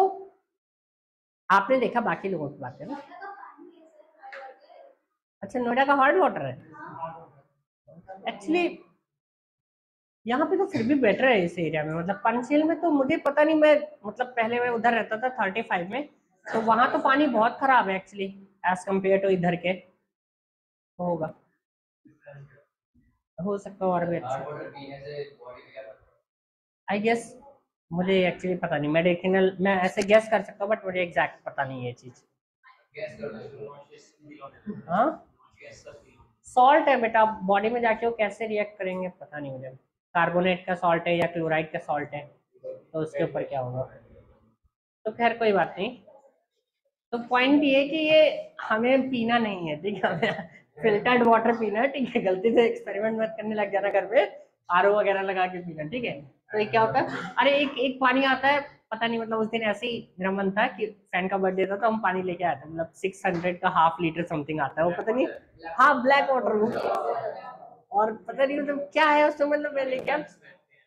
आपने देखा बाकी लोगों की बात है ना? अच्छा नोएडा का हार्ड वाटर है? एक्चुअली यहाँ पे तो फिर भी बेटर है इस एरिया में। मतलब पंचशील में तो मुझे पता नहीं, मैं मतलब पहले मैं उधर रहता था थर्टी फाइव में तो वहाँ तो पानी बहुत खराब है एक्चुअली एज कंपेयर टू इधर के। होगा। हो सकता और भी अच्छा। आई गेस मुझे एक्चुअली पता नहीं। मेडिसिनल मैं ऐसे गेस कर सकता हूँ बट मुझे एग्जैक्ट पता नहीं है चीज़। हाँ? सॉल्ट है बेटा। बॉडी में जाके वो कैसे रिएक्ट करेंगे पता नहीं मुझे। कार्बोनेट का सॉल्ट है या क्लोराइड का सॉल्ट है तो उसके ऊपर क्या होगा? तो खैर, कोई बात नहीं। तो पॉइंट ये कि ये हमें पीना नहीं है, ठीक है? हमें फिल्टर्ड वाटर पीना है, ठीक है? गलती से एक्सपेरिमेंट मत करने लग जाना घर पे। आर वगैरह लगा के पीना, ठीक है? तो ये क्या होता है? अरे, एक एक पानी आता है, पता नहीं मतलब उस दिन ऐसे ही मेरा मन था कि फ़ैन का बर्थडे था तो हम पानी लेके आए थे मतलब सिक्स हंड्रेड का हाफ़ लीटर समथिंग आता है, वो पता नहीं हाँ ब्लैक वाटर वो और पता नहीं मतलब क्या है उसमें मतलब मैं लेके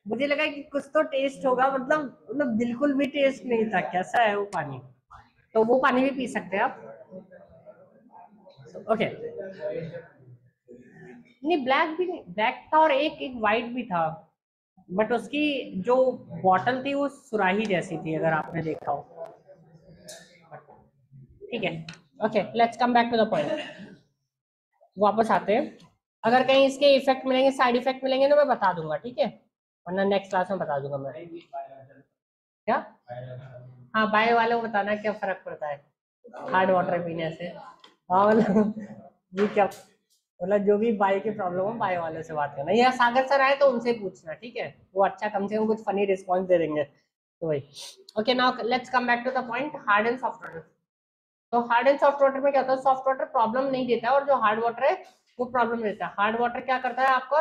मुझे लगा कि कुछ तो टेस्ट होगा मतलब मतलब बिल्कुल भी टेस्ट नहीं था, कैसा है वो पानी? तो वो पानी भी पी सकते हैं आप। ओके नहीं ब्लैक भी नहीं ब्लैक था और एक एक वाइट भी था। बट उसकी जो बॉटल थी वो सुराही जैसी थी, अगर आपने देखा हो। ठीक है। Okay let's come back to the point वापस आते हैं। अगर कहीं इसके इफ़ेक्ट मिलेंगे साइड इफ़ेक्ट मिलेंगे तो मैं बता दूँगा, ठीक है? वरना नेक्स्ट क्लास में बता दूँगा मैं। क्या? हाँ बाय वाले को बताना क्या फ़र्क पड़ता है। हार्ड वाटर पीने से। हाँ मतलब ये क्या मतलब जो भी बाई की प्रॉब्लम हो बाई वाले से बात करना। या सागर सर आए तो उनसे पूछना, ठीक है? वो अच्छा कम से कम कुछ फनी रिस्पॉन्स दे देंगे। तो वही। Okay now let's come back to the point hard and soft water तो हार्ड एंड सॉफ्ट वाटर में क्या होता है? सॉफ्ट वाटर प्रॉब्लम नहीं देता है, और जो हार्ड वाटर है, वो प्रॉब्लम देता है। हार्ड वाटर क्या करता है आपका?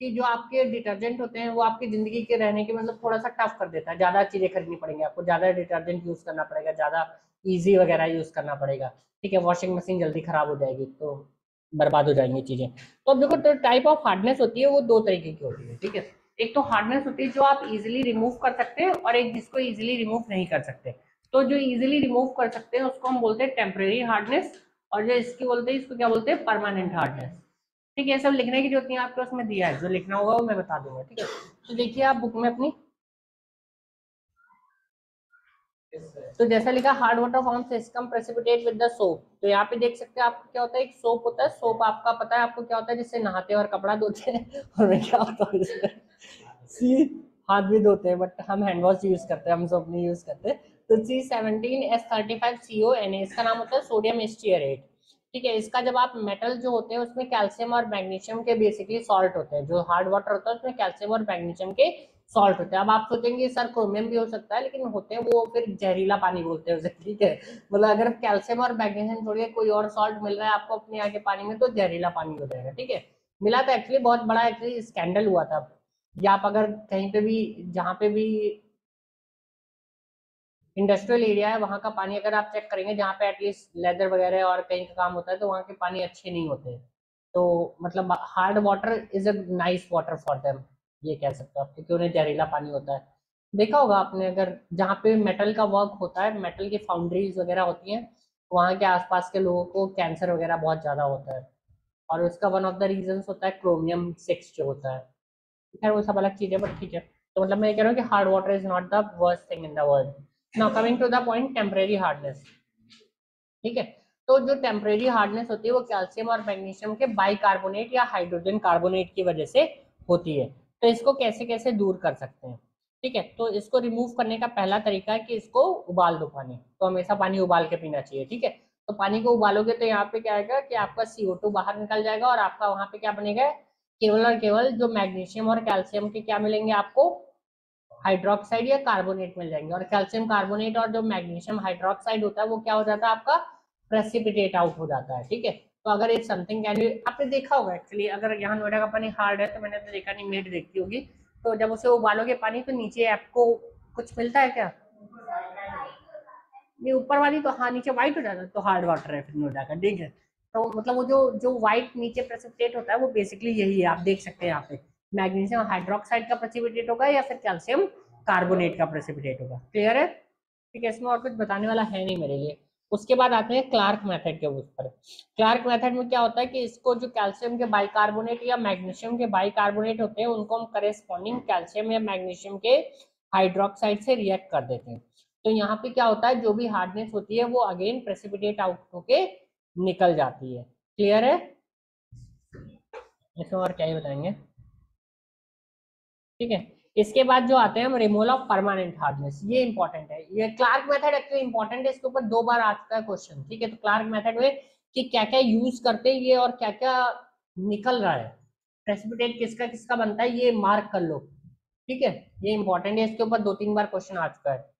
कि जो आपके डिटर्जेंट होते हैं, वो आपकी ज़िंदगी के रहने के मतलब थोड़ा सा टफ कर देता है। ज़्यादा चीज़ें खरीदनी पड़ेंगी आपको, ज़्यादा डिटर्जेंट यूज़ करना पड़ेगा, ज़्यादा इजी वगैरह यूज़ करना पड़ेगा। ठीक है वॉशिंग मशीन जल्दी खराब हो जाएगी तो बर्बाद हो जाएँगी चीज़ें। तो अब देखो तो टाइप ऑफ़ हार्डनेस होती है, वो दो तरीके की होती है, ठीक है? एक तो हार्डनेस होती है जो आप इजिली रिमूव कर सकते हैं और एक जिसको इजिली रिमूव नहीं कर सकते। तो जो इजिली रिमूव कर सकते हैं, उसको हम बोलते हैं टेम्परेरी हार्डनेस और जो इसकी बोलते हैं, इसको क्या बोलते हैं? परमानेंट हार्डनेस ठीक है सब लिखने की जो होती है, आपके उसमें दिया है, जो लिखना होगा वो मैं बता दूँगा, ठीक है? तो देखिए, आप बुक में अपनी तो जैसा लिखा hard water forms scum precipitate with the soap तो यहाँ पे देख सकते हैं आपको क्या होता है, एक सोप होता है सोप आपका पता है आपको क्या होता है, जिससे नहाते और कपड़ा धोते हैं। और क्या होता है सी, हाथ भी धोते हैं बट हम हैंड वॉश यूज़ करते हैं, हम सोप नहीं यूज़ करते। तो C seventeen S thirty five C O N इसका नाम होता है सोडियम स्टीयरेट ठीक है, इसका जब आप मेटल जो होते हैं, उसमें कैल्शियम और मैग्नीशियम के बेसिकली सॉल्ट होते हैं। जो हार्ड वाटर होता है, उसमें कैल्शियम और मैग्नीशियम के सॉल्ट होते हैं। अब आप सोचेंगे, सर क्रोमियम भी हो सकता है, लेकिन होते हैं वो फिर जहरीला पानी बोलते हैं उसे, ठीक है? मतलब अगर कैल्शियम और मैग्नीशियम छोड़िए कोई और सॉल्ट मिल रहा है आपको अपने आगे पानी में तो जहरीला पानी हो जाएगा, ठीक है? मिला तो एक्चुअली बहुत बड़ा एक्चुअली स्कैंडल हुआ था। या आप अगर कहीं पे भी, जहाँ पे भी इंडस्ट्रियल एरिया है, वहाँ का पानी अगर आप चेक करेंगे, जहाँ पे एटलीस्ट लेदर वगैरह और कहीं का काम होता है तो वहाँ के पानी अच्छे नहीं होते तो मतलब hard water is a nice water for them ये कह सकते हो आप, क्योंकि उन्हें जहरीला पानी होता है। देखा होगा आपने, अगर जहाँ पे मेटल का वर्क होता है मेटल की फाउंड्रीज वगैरह होती हैं, वहाँ के आसपास के लोगों को कैंसर वगैरह बहुत ज़्यादा होता है। और उसका वन ऑफ़ द रीजन होता है क्रोमियम सिक्स जो होता है। खैर, वो सब अलग चीज़ है बट ठीक है। तो मतलब मैं ये कह रहा हूँ कि hard water is not the worst thing in the world now coming to the point temporary hardness ठीक है? तो जो टेम्परेरी हार्डनेस होती है, वो कैल्शियम और मैग्नीशियम के बाइकार्बोनेट या हाइड्रोजन कार्बोनेट की वजह से होती है। तो इसको कैसे कैसे दूर कर सकते हैं? ठीक है तो इसको रिमूव करने का पहला तरीका है कि इसको उबाल दो पानी। तो हमेशा पानी उबाल के पीना चाहिए, ठीक है? तो पानी को उबालोगे तो यहाँ पे क्या आएगा कि आपका CO2 बाहर निकल जाएगा और आपका वहाँ पे क्या बनेगा? केवल और केवल जो मैग्नीशियम और कैल्शियम के क्या मिलेंगे आपको? हाइड्रोक्साइड या कार्बोनेट मिल जाएँगे। और कैल्शियम कार्बोनेट और जो मैग्नीशियम हाइड्रोक्साइड होता है, वो क्या हो जाता है? आपका प्रेसिपिटेट आउट हो जाता है, ठीक है? तो अगर एक समथिंग कैन बी आपने देखा होगा एक्चुअली अगर यहाँ नोएडा का पानी हार्ड है तो मैंने तो देखा नहीं, मेड देखती होगी। तो जब उसे उबालोगे पानी तो नीचे आपको कुछ मिलता है क्या? ये ऊपर वाली तो हाँ नीचे व्हाइट हो जाता है तो हार्ड वाटर है फिर नोएडा का, ठीक है। तो मतलब वो जो जो व्हाइट नीचे प्रेसिपिटेट होता है, वो बेसिकली यही है, आप देख सकते हैं यहाँ पे। मैग्नीशियम हाइड्रोक्साइड का प्रेसिपिटेट होगा या फिर कैल्शियम कार्बोनेट का प्रेसिपिटेट होगा। क्लियर है? ठीक है, इसमें और कुछ बताने वाला है नहीं मेरे लिए। उसके बाद आते हैं क्लार्क मेथड के ऊपर क्लार्क मेथड में क्या होता है कि इसको जो कैल्शियम के बाइकार्बोनेट या मैग्नीशियम के बाइकार्बोनेट होते हैं, उनको हम करेस्पॉन्डिंग कैल्शियम या मैग्नीशियम के हाइड्रोक्साइड से रिएक्ट कर देते हैं। तो यहाँ पे क्या होता है, जो भी हार्डनेस होती है, वो अगेन प्रेसिपिटेट आउट होके निकल जाती है। क्लियर है? इसमें और क्या ही बताएँगे? ठीक है? इसके बाद जो आते हैं हम रिमूवल ऑफ़ परमानेंट हार्डनेस ये इंपॉर्टेंट है। ये क्लार्क मेथड एक्चुअली इंपॉर्टेंट है, इसके ऊपर दो बार आ चुका है क्वेश्चन ठीक है? तो क्लार्क मेथड में कि क्या क्या यूज़ करते हैं ये और क्या क्या निकल रहा है। प्रेसिपिटेट किसका किसका बनता है, ये मार्क कर लो, ठीक है? ये इंपॉर्टेंट है, इसके ऊपर दो तीन बार क्वेश्चन आ चुका है।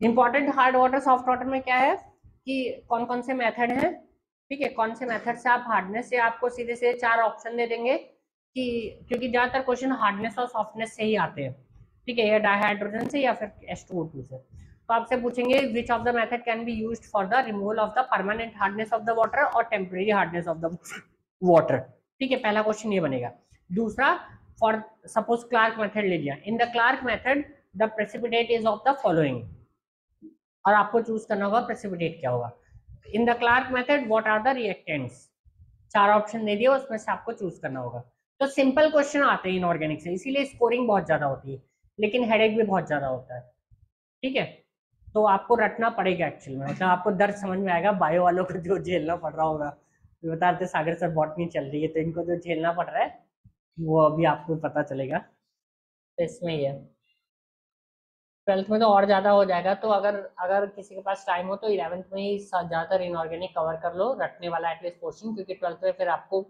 Important hard water soft water में क्या है कि कौन कौन से मेथड है, ठीक है? कौन से मेथड से आप हार्डनेस से आपको सीधे से चार ऑप्शन दे देंगे। कि क्योंकि ज़्यादातर क्वेश्चन हार्डनेस और सॉफ्टनेस से ही आते हैं। ठीक है, या डाइहाइड्रोजन से या फिर H2O2 से। तो आपसे पूछेंगे which of the method can be use for the removal of the permanent hardness of the water और temporary hardness of the water ठीक है, पहला क्वेश्चन ये बनेगा। दूसरा फॉर सपोज़ क्लार्क मेथड ले लिया। In the Clark method the precipitate is of the following और आपको चूज़ करना होगा प्रेसिपिटेट क्या होगा। In the Clark method what are the reactants चार ऑप्शन दे दिए, उसमें से आपको चूज़ करना होगा। तो सिंपल क्वेश्चन आते हैं इनऑर्गेनिक से, इसीलिए स्कोरिंग बहुत ज़्यादा होती है, लेकिन हेडेक भी बहुत ज़्यादा होता है। ठीक है? तो आपको रटना पड़ेगा एक्चुअल में मतलब आपको दर्द समझ में आएगा, बायो वालों को जो झेलना पड़ रहा होगा। तो बता रहे सागर सर बॉटनी चल रही है तो इनको जो झेलना पड़ रहा है, वो अभी आपको पता चलेगा। तो इसमें ही है। ट्वेल्थ में तो और ज़्यादा हो जाएगा तो अगर अगर किसी के पास टाइम हो तो इलेवेंथ में ही ज़्यादातर इनऑर्गेनिक कवर कर लो, रटने वाला एटलीस्ट पोर्शन क्योंकि ट्वेल्थ में फिर आपको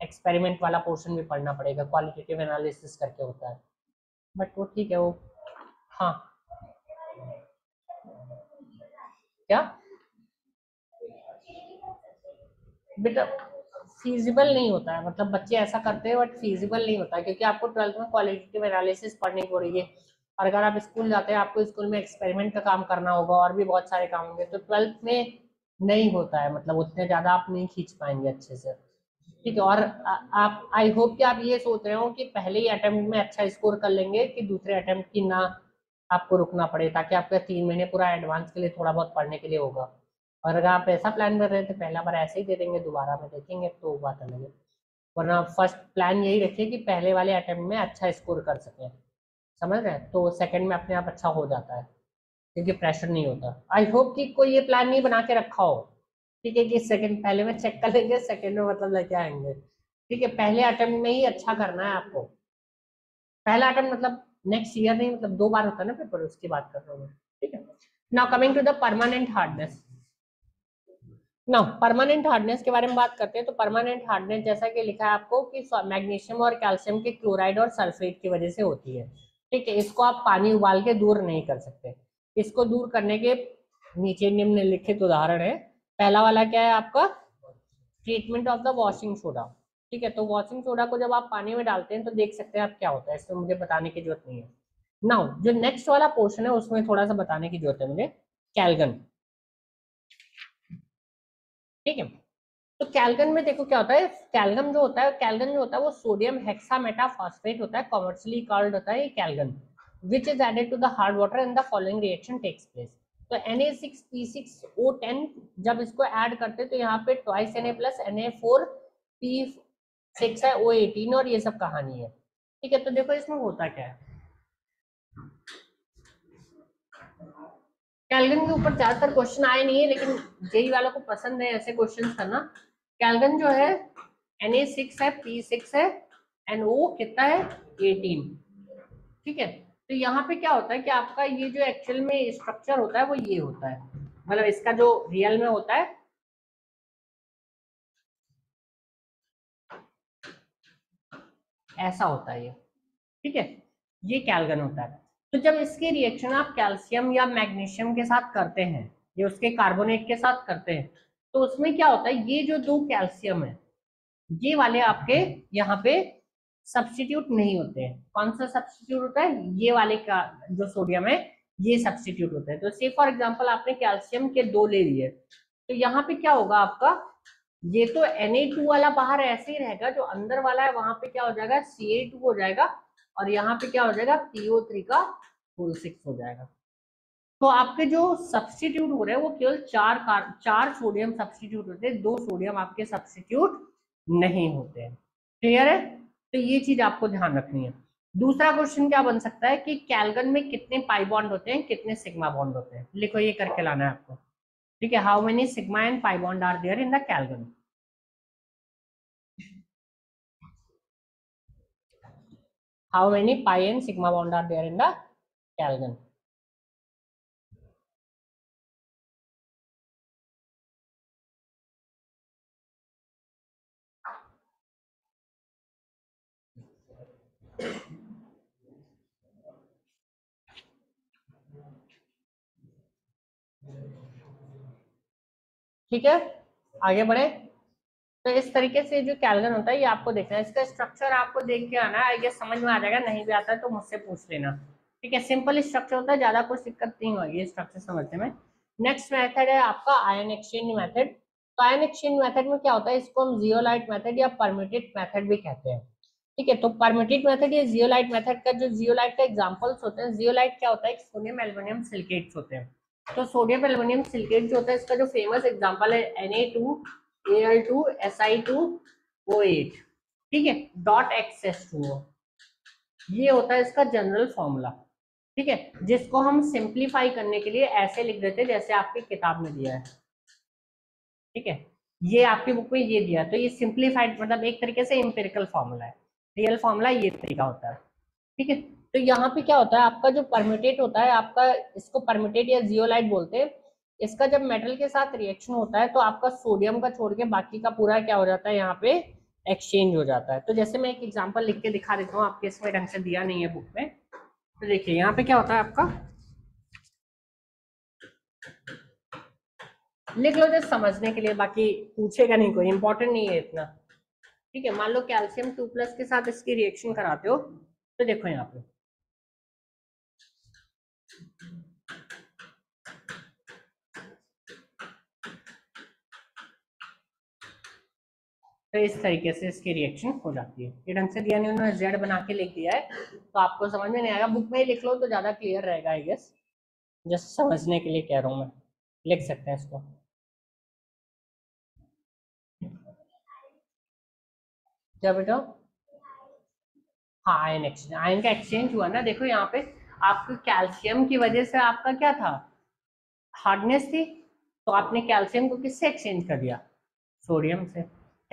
एक्सपेरिमेंट वाला पोर्शन भी पढ़ना पड़ेगा क्वालिटेटिव एनालिसिस करके होता है। बट वो ठीक है, वो हाँ। क्या? बेटा फीजिबल नहीं होता है मतलब बच्चे ऐसा करते हैं बट फीजिबल नहीं होता है, क्योंकि आपको ट्वेल्थ में क्वालिटेटिव एनालिसिस पढ़नी पड़ेगी। और अगर आप स्कूल जाते हैं, आपको स्कूल में एक्सपेरिमेंट का काम करना होगा, और भी बहुत सारे काम होंगे तो ट्वेल्थ में नहीं होता है मतलब उतने ज़्यादा आप नहीं खींच पाएँगे अच्छे से। ठीक है, और आप आई होप कि आप ये सोच रहे हो कि पहले ही अटेम्प्ट में अच्छा स्कोर कर लेंगे कि दूसरे अटेम्प्ट की ना आपको रुकना पड़े, ताकि आपका तीन महीने पूरा एडवांस के लिए थोड़ा बहुत पढ़ने के लिए होगा। और अगर आप ऐसा प्लान कर रहे हैं तो पहला बार ऐसे ही दे देंगे, दोबारा में देखेंगे तो बात अलग है। वरना फ़र्स्ट प्लान यही रखिए कि पहले वाले अटेम्प्ट में अच्छा स्कोर कर सकें। समझ रहे हैं? तो सेकंड में अपने आप अच्छा हो जाता है, क्योंकि प्रेशर नहीं होता। आई होप कि कोई ये प्लान नहीं बना के रखा हो। ठीक है कि सेकंड पहले में चेक कर लेंगे सेकंड में मतलब लेके आएँगे। ठीक है, पहले अटेम्प्ट में ही अच्छा करना है आपको। पहला अटेम्प्ट मतलब नेक्स्ट ईयर नहीं मतलब दो बार होता है ना पेपर उसकी बात कर रहा हूँ ठीक है? Now coming to the permanent hardness ना परमानेंट हार्डनेस के बारे में बात करते हैं तो परमानेंट हार्डनेस जैसा कि लिखा है आपको कि मैग्नीशियम और कैल्शियम के क्लोराइड और सल्फेट की वजह से होती है। ठीक है, इसको आप पानी उबाल के दूर नहीं कर सकते। इसको दूर करने के नीचे निम्नलिखित उदाहरण है। पहला वाला क्या है आपका? Treatment of the washing soda ठीक है तो वॉशिंग सोडा को जब आप पानी में डालते हैं तो देख सकते हैं आप क्या होता है। इसमें मुझे बताने की ज़रूरत नहीं है। नाउ जो नेक्स्ट वाला पोर्शन है, उसमें थोड़ा सा बताने की ज़रूरत है मुझे। कैलगन ठीक है? तो कैलगन में देखो क्या होता है? कैलगन जो होता है कैलगन जो होता है, वो सोडियम हेक्सामेटाफॉस्फेट होता है कॉमर्शियली कॉल्ड होता है Calgon which is added to the hard water and the following reaction takes place. तो Na6P6O10 जब इसको ऐड करते तो यहाँ पे ट्वाइस Na प्लस Na4P6 है O18 और ये सब कहानी है। ठीक है तो देखो इसमें होता क्या है। कैलगन के ऊपर ज़्यादातर क्वेश्चन आए नहीं है, लेकिन जेई वालों को पसंद है ऐसे क्वेश्चन करना। कैलगन जो है एन ए सिक्स है पी सिक्स है एन ओ कितना है? 18 ठीक है? तो यहाँ पे क्या होता है कि आपका ये जो एक्चुअल में स्ट्रक्चर होता है, वो ये होता है। मतलब इसका जो रियल में होता है, ऐसा होता है ये। ठीक है? ये कैलगन होता है। तो जब इसके रिएक्शन आप कैल्शियम या मैग्नीशियम के साथ करते हैं, ये उसके कार्बोनेट के साथ करते हैं तो उसमें क्या होता है, ये जो दो कैल्शियम है, ये वाले आपके यहाँ पे सब्सटीट्यूट नहीं होते हैं। कौन सा सब्सटीट्यूट होता है? ये वाले का जो सोडियम है, ये सब्सटीट्यूट होता है। तो से फॉर एग्जांपल आपने कैल्शियम के दो ले लिए। तो यहाँ पे क्या होगा आपका? ये तो Na2 वाला बाहर ऐसे ही रहेगा, जो अंदर वाला है, वहाँ पे क्या हो जाएगा? Ca2 हो जाएगा और यहाँ पे क्या हो जाएगा? PO3 का होल हो जाएगा। तो आपके जो सब्सटीट्यूट हो रहे हैं, वो केवल चार चार सोडियम सब्सटीट्यूट होते हैं। दो सोडियम आपके सब्सटीट्यूट नहीं होते हैं। क्लियर है? तो ये चीज़ आपको ध्यान रखनी है। दूसरा क्वेश्चन क्या बन सकता है कि कैलगन में कितने पाई बॉन्ड होते हैं, कितने सिग्मा बॉन्ड होते हैं? लिखो, ये करके लाना है आपको। ठीक है how many sigma and pi bond are there in the Calgon how many pi and sigma bond are there in the calgon? ठीक है? आगे बढ़े। तो इस तरीके से जो कैलगन होता है, ये आपको देखना है। इसका स्ट्रक्चर आपको देख के आना है। समझ में आ जाएगा, नहीं भी आता है तो मुझसे पूछ लेना। ठीक है? सिंपल स्ट्रक्चर होता है, ज़्यादा कुछ दिक्कत नहीं होगी स्ट्रक्चर समझने में। नेक्स्ट मेथड है आपका आयन एक्सचेंज मेथड तो आयन एक्सचेंज मेथड में क्या होता है? इसको हम जियोलाइट मेथड या परमिटेड मेथड भी कहते हैं। ठीक है? तो परमिटेड मेथड या जियोलाइट मेथड का जो जियोलाइट का एग्जाम्पल्स होते हैं जियोलाइट क्या होता है? सोडियम एल्यूमिनियम सिलिकेट्स होते हैं। तो सोडियम एल्यूमिनियम सिलिकेट जो होता है, इसका जो फ़ेमस एग्ज़ाम्पल है Na2 Al2 Si2 O8 ठीक है? Dot X S two O ये होता है इसका जनरल फॉर्मूला ठीक है? जिसको हम सिंप्लीफाई करने के लिए ऐसे लिख देते हैं जैसे आपकी किताब में दिया है, ठीक है? ये आपकी बुक में ये दिया तो ये सिंप्लीफाइड मतलब एक तरीके से इम्पेरिकल फॉर्मूला है। रियल फॉर्मूला ये तरीका होता है, ठीक है? तो यहाँ पे क्या होता है, आपका जो परमिटेट होता है, आपका इसको परमिटेट या जियोलाइट बोलते हैं, इसका जब मेटल के साथ रिएक्शन होता है तो आपका सोडियम का छोड़ के बाकी का पूरा क्या हो जाता है, यहाँ पे एक्सचेंज हो जाता है। तो जैसे मैं एक एग्जांपल लिख के दिखा देता हूँ, आपके इसमें ढंग से दिया नहीं है बुक में। तो देखिए, यहाँ पे क्या होता है आपका? लिख लो जस्ट समझने के लिए, बाकी पूछेगा नहीं कोई इंपॉर्टेंट नहीं है इतना। ठीक है, मान लो कैल्शियम टू प्लस के साथ इसकी रिएक्शन कराते हो तो देखो यहाँ पे। तो इस तरीके से इसकी रिएक्शन हो जाती है। ये ढंग से दिया नहीं, उन्होंने जेड बना के लिख दिया है। तो आपको समझ में नहीं आएगा। बुक में ही लिख लो तो ज़्यादा क्लियर रहेगा आई गेस जस्ट समझने के लिए कह रहा हूँ मैं। लिख सकते हैं इसको। क्या बेटा? हाँ आयन एक्सचेंज आयन का एक्सचेंज हुआ ना, देखो यहाँ पे आपको कैल्शियम की वजह से आपका क्या था? हार्डनेस थी। तो आपने कैल्शियम को किससे एक्सचेंज कर दिया? सोडियम से।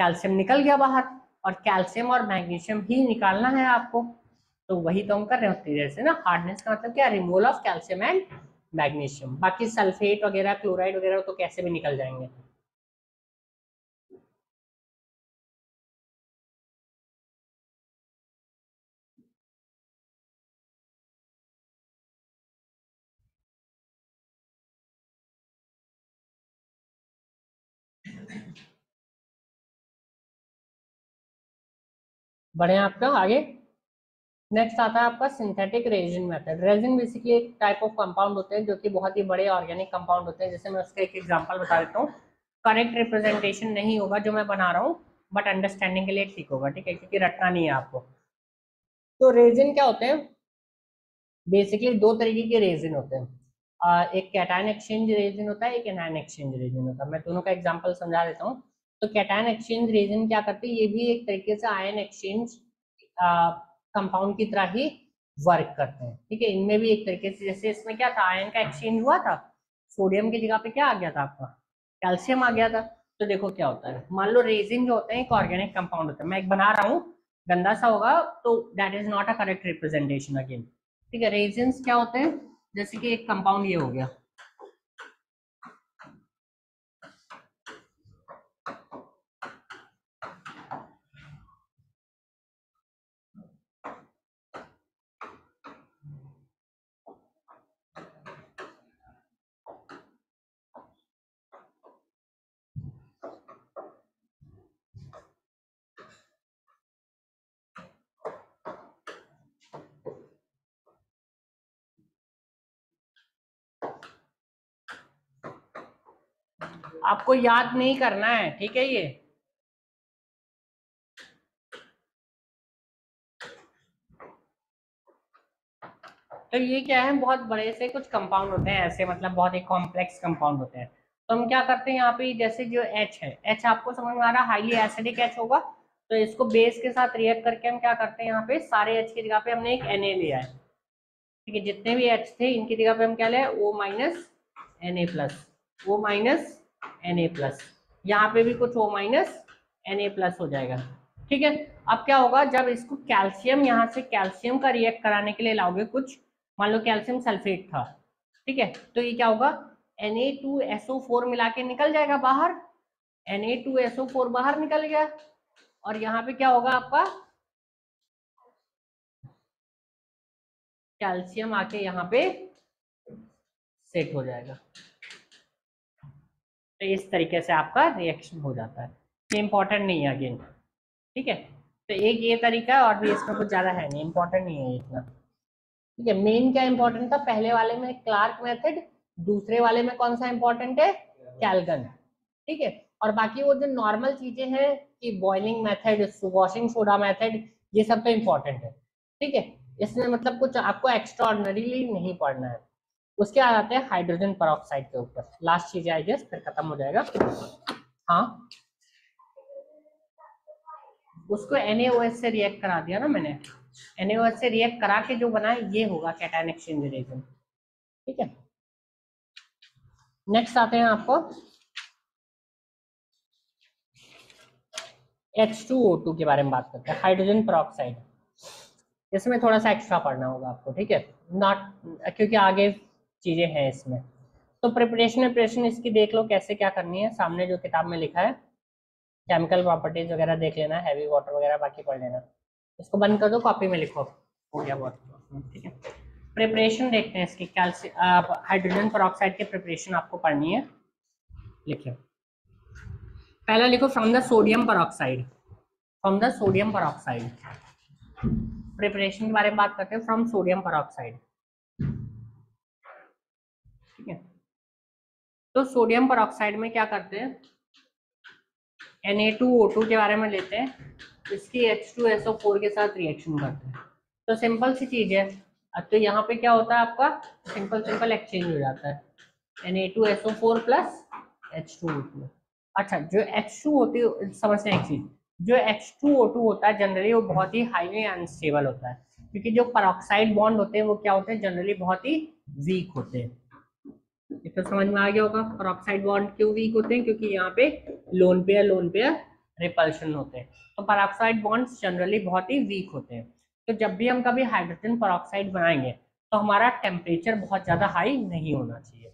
कैल्शियम निकल गया बाहर और कैल्शियम और मैग्नीशियम ही निकालना है आपको। तो वही तो हम कर रहे हैं उतनी देर से ना? हार्डनेस का मतलब क्या? Removal of calcium and magnesium. बाकी सल्फेट वगैरह, क्लोराइड वगैरह तो कैसे भी निकल जाएँगे। बढ़े आपका आगे। नेक्स्ट आता है आपका synthetic resin method resin basically एक टाइप ऑफ़ कंपाउंड होते हैं जो कि बहुत ही बड़े ऑर्गेनिक कंपाउंड होते हैं। जैसे मैं उसका एक एग्जांपल बता देता हूँ। करेक्ट रिप्रेजेंटेशन नहीं होगा जो मैं बना रहा हूँ बट अंडरस्टैंडिंग के लिए ठीक होगा ठीक है? क्योंकि रटना नहीं है आपको। तो रेजिन क्या होते हैं? बेसिकली दो तरीके के रेजिन होते हैं। आ, एक कैटाइन एक्सचेंज रेजिन होता है एक एनाइन एक्सचेंज रेजिन होता है। मैं दोनों का एग्ज़ाम्पल समझा देता हूँ। तो कैटाइन एक्सचेंज रेजिन क्या करते हैं? ये भी एक तरीके से आयन एक्सचेंज कंपाउंड की तरह ही वर्क करते हैं। ठीक है? इनमें भी एक तरीके से जैसे इसमें क्या था? आयन का एक्सचेंज हुआ था। सोडियम की जगह पे क्या आ गया था आपका? कैल्शियम आ गया था। तो देखो क्या होता है। मान लो रेजिन जो होता है, एक ऑर्गेनिक कंपाउंड होता है। मैं एक बना रहा हूँ, गंदा सा होगा तो that is not a correct representation again ठीक है? रेजिन क्या होते हैं? जैसे कि एक कंपाउंड ये हो गया। आपको याद नहीं करना है, ठीक है ये? तो ये क्या है, बहुत बड़े से कुछ कंपाउंड होते हैं, ऐसे मतलब बहुत ही कॉम्प्लेक्स कंपाउंड होते हैं। तो हम क्या करते हैं यहाँ पे, जैसे जो H है, H आपको समझ में आ रहा है हाईली एसिडिक H होगा। तो इसको बेस के साथ रिएक्ट करके हम क्या करते हैं यहाँ पे, सारे H की जगह पे हमने एक Na लिया है। ठीक है, जितने भी H थे, इनकी जगह पे हम क्या लिया O minus N A plus O minus Na plus यहाँ पे भी कुछ O माइनस Na प्लस हो जाएगा। ठीक है? अब क्या होगा? जब इसको कैल्शियम यहाँ से कैल्शियम का रिएक्ट कराने के लिए लाओगे कुछ, मान लो कैल्शियम सल्फेट था। ठीक है? तो ये क्या होगा? Na2SO4 मिला के निकल जाएगा बाहर। Na2SO4 बाहर निकल गया। और यहाँ पे क्या होगा आपका? कैल्शियम आके यहाँ पे सेट हो जाएगा। तो इस तरीके से आपका रिएक्शन हो जाता है। ये इंपॉर्टेंट नहीं है अगेन ठीक है? तो एक ये तरीका और भी इसमें कुछ ज़्यादा है नहीं। इंपॉर्टेंट नहीं है इतना। ठीक है? मेन क्या इंपॉर्टेंट था? पहले वाले में क्लार्क मेथड दूसरे वाले में कौन सा इंपॉर्टेंट है? कैलगन ठीक है? और बाकी वो जो नॉर्मल चीज़ें हैं कि boiling method washing soda method ये सब तो इम्पोर्टेंट है। ठीक है? इसमें मतलब कुछ आपको एक्स्ट्रा नहीं पढ़ना है। उसके बाद आते हैं हाइड्रोजन पर के ऊपर। लास्ट चीज़ आई गेस फिर खत्म हो जाएगा। हाँ। उसको NaOH से रिएक्ट करा दिया ना मैंने। NaOH से रिएक्ट करा के जो बना ये होगा कैटायन एक्सचेंज रिएक्शन ठीक है? नेक्स्ट आते हैं आपको। H2O2 के बारे में बात करते हैं। हाइड्रोजन पेरोक्साइड इसमें थोड़ा सा एक्स्ट्रा पढ़ना होगा आपको, ठीक है? नॉट क्योंकि आगे चीज़ें हैं इसमें। तो प्रिपरेशन प्रिपरेशन इसकी देख लो कैसे क्या करनी है। सामने जो किताब में लिखा है केमिकल प्रॉपर्टीज़ वगैरह देख लेना हैवी वाटर वगैरह बाकी पढ़ लेना। इसको बंद कर दो कॉपी में लिखो। हो गया बहुत। ठीक है। प्रिपरेशन देखते हैं इसकी। कैल्शियम हाइड्रोजन पेरोक्साइड की प्रिपरेशन आपको पढ़नी है। लिखिए। पहला लिखो from the sodium peroxide from the sodium peroxide preparation के बारे में बात करते हैं। फ्रॉम सोडियम पेरोक्साइड ठीक है। तो सोडियम पेरोक्साइड में क्या करते हैं? Na2O2 के बारे में लेते हैं। इसकी H2SO4 के साथ रिएक्शन करते हैं। तो सिंपल सी चीज़ है। अब तो यहाँ पे क्या होता है आपका? सिंपल सिंपल एक्सचेंज हो जाता है। Na2SO4 प्लस H2O2 अच्छा जो H2 होती है, समझते हैं एक चीज़। जो H2O2 होता है जनरली वो बहुत ही हाईली अनस्टेबल होता है। क्योंकि जो पेरोक्साइड बॉन्ड होते हैं, वो क्या होते हैं? जनरली बहुत ही वीक होते हैं। ये तो समझ में आ गया होगा। पेरोक्साइड बॉन्ड क्यों वीक होते हैं? क्योंकि यहाँ पे lone pair lone pair repulsion होते हैं। तो पेरोक्साइड बॉन्ड्स जनरली बहुत ही वीक होते हैं। तो जब भी हम कभी हाइड्रोजन पेरोक्साइड बनाएँगे तो हमारा टेम्परेचर बहुत ज़्यादा हाई नहीं होना चाहिए।